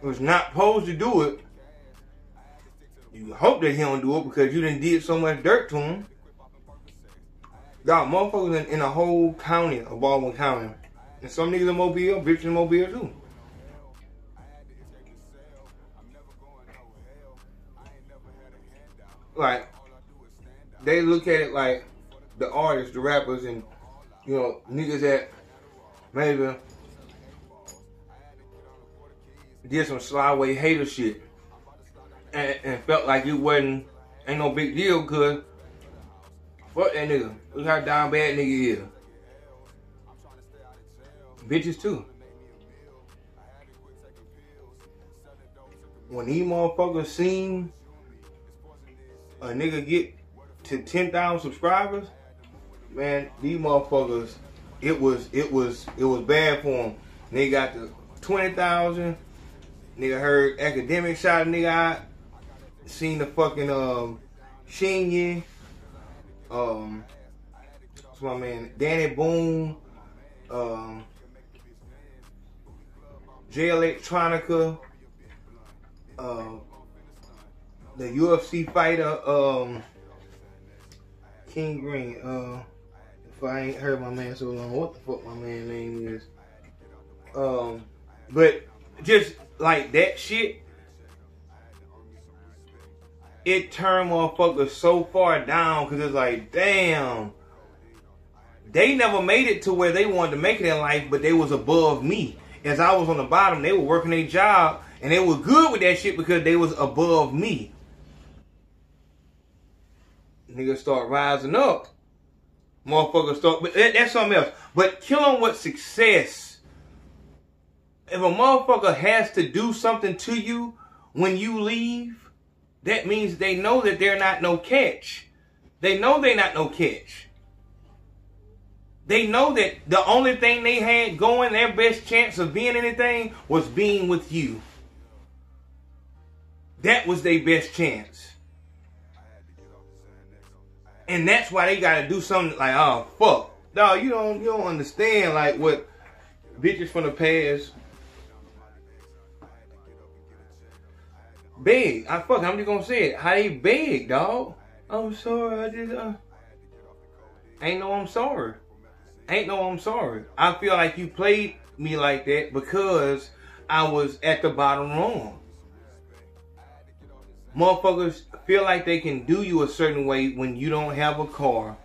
A: was not supposed to do it, you hope that he don't do it because you didn't did so much dirt to him. Got motherfuckers in, in a whole county of Baldwin County. And some niggas in Mobile, bitches in Mobile too. Like, they look at it like the artists, the rappers, and you know niggas that maybe did some slyway hater shit and, and, felt like it wasn't ain't no big deal cause fuck that nigga. Look how down bad nigga is. Bitches too. When these motherfuckers seen a nigga get to 10,000 subscribers, man, these motherfuckers, it was it was it was bad for them. They got the 20,000. Nigga heard Akademiks shot a nigga out. Seen the fucking um Shingy. Um what's my man? Danny Boone. Um Jay Electronica. Uh, the UFC fighter, um King Green. Uh, if I ain't heard my man so long, what the fuck my man name is? Um, but just like that shit, it turned motherfuckers so far down because it's like, damn, they never made it to where they wanted to make it in life, but they was above me. As I was on the bottom, they were working their job And they were good with that shit because they was above me. Niggas start rising up. Motherfuckers start, but that, that's something else. But kill them with success. If a motherfucker has to do something to you when you leave, that means they know that they're not no catch. They know they're not no catch. They know that the only thing they had going, their best chance of being anything, was being with you. That was their best chance. And that's why they gotta do something like, oh fuck. No, you don't you don't understand like what bitches from the past beg. I fuck I'm just gonna say it. How they beg, dog. I'm sorry, I did uh Ain't no I'm sorry. Ain't no I'm sorry. I feel like you played me like that because I was at the bottom wrong. Motherfuckers feel like they can do you a certain way when you don't have a car,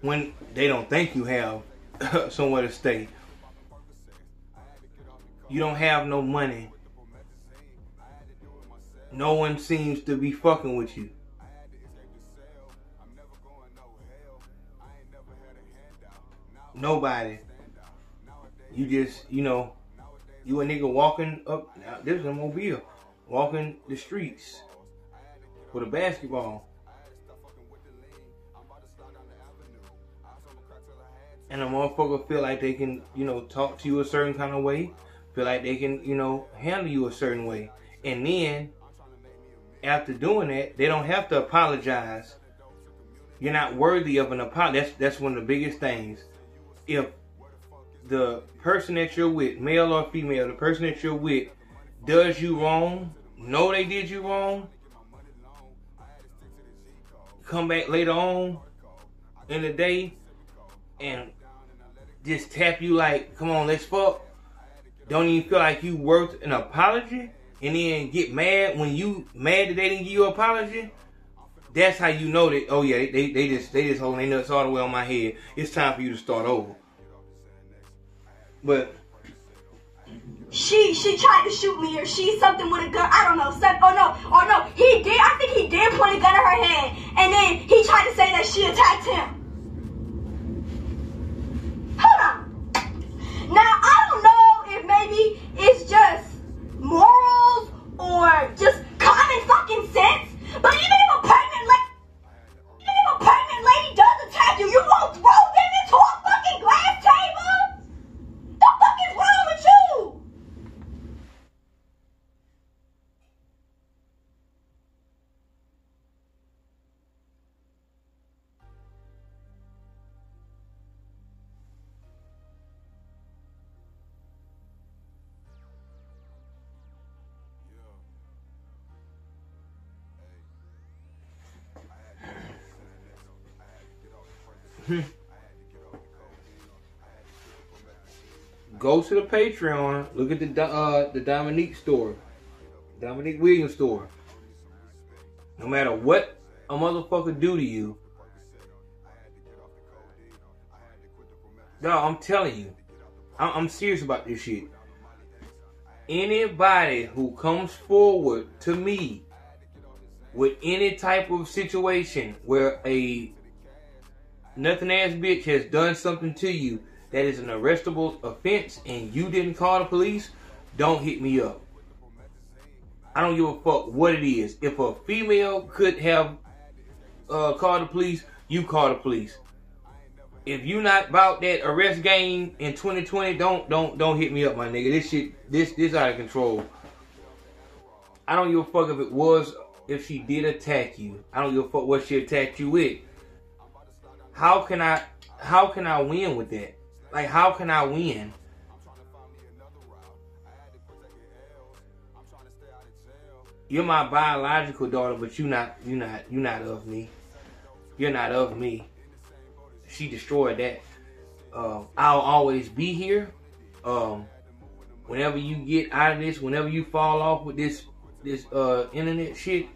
A: when they don't think you have somewhere to stay. You don't have no money. No one seems to be fucking with you. Nobody. You just, you know, you a nigga walking up. Now, this is a mobile. Walking the streets with a basketball. And a motherfucker feel like they can, you know, talk to you a certain kind of way. Feel like they can, you know, handle you a certain way. And then, after doing that, they don't have to apologize. You're not worthy of an apology. That's, that's one of the biggest things. If the person that you're with, male or female, the person that you're with does you wrong, know they did you wrong, come back later on in the day and just tap you like, come on, let's fuck. Don't even feel like you worth an apology and then get mad when you mad that they didn't give you an apology. That's how you know that, oh yeah, they, they just they just holding their nuts all the way on my head. It's time for you to start over. But
B: she she tried to shoot me or she something with a gun. I don't know. Some, oh no, oh no. He did. I think he did point a gun at her head, and then he tried to say that she attacked him. Hold on. Now I don't know if maybe it's just morals or just common fucking sense, but even if a pregnant even if a pregnant lady does attack you, you won't throw them into a
A: go to the Patreon, look at the uh, the Dominique store, Dominique Williams store. No matter what a motherfucker do to you, no, I'm telling you, I'm, I'm serious about this shit. Anybody who comes forward to me with any type of situation where a nothing ass bitch has done something to you that is an arrestable offense and you didn't call the police, don't hit me up. I don't give a fuck what it is. If a female could have uh, called the police, you call the police. If you not about that arrest game in 2020, don't don't don't hit me up, my nigga. This shit, this this out of control. I don't give a fuck if it was if she did attack you. I don't give a fuck what she attacked you with. How can I how can I win with that? Like how can I win? You're my biological daughter, but you not you not you not of me. You're not of me. She destroyed that. Um, I'll always be here. Um, whenever you get out of this, whenever you fall off with this this uh internet shit,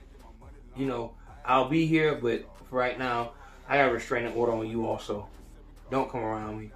A: you know, I'll be here, but for right now, I got a restraining order on you also. Don't come around me.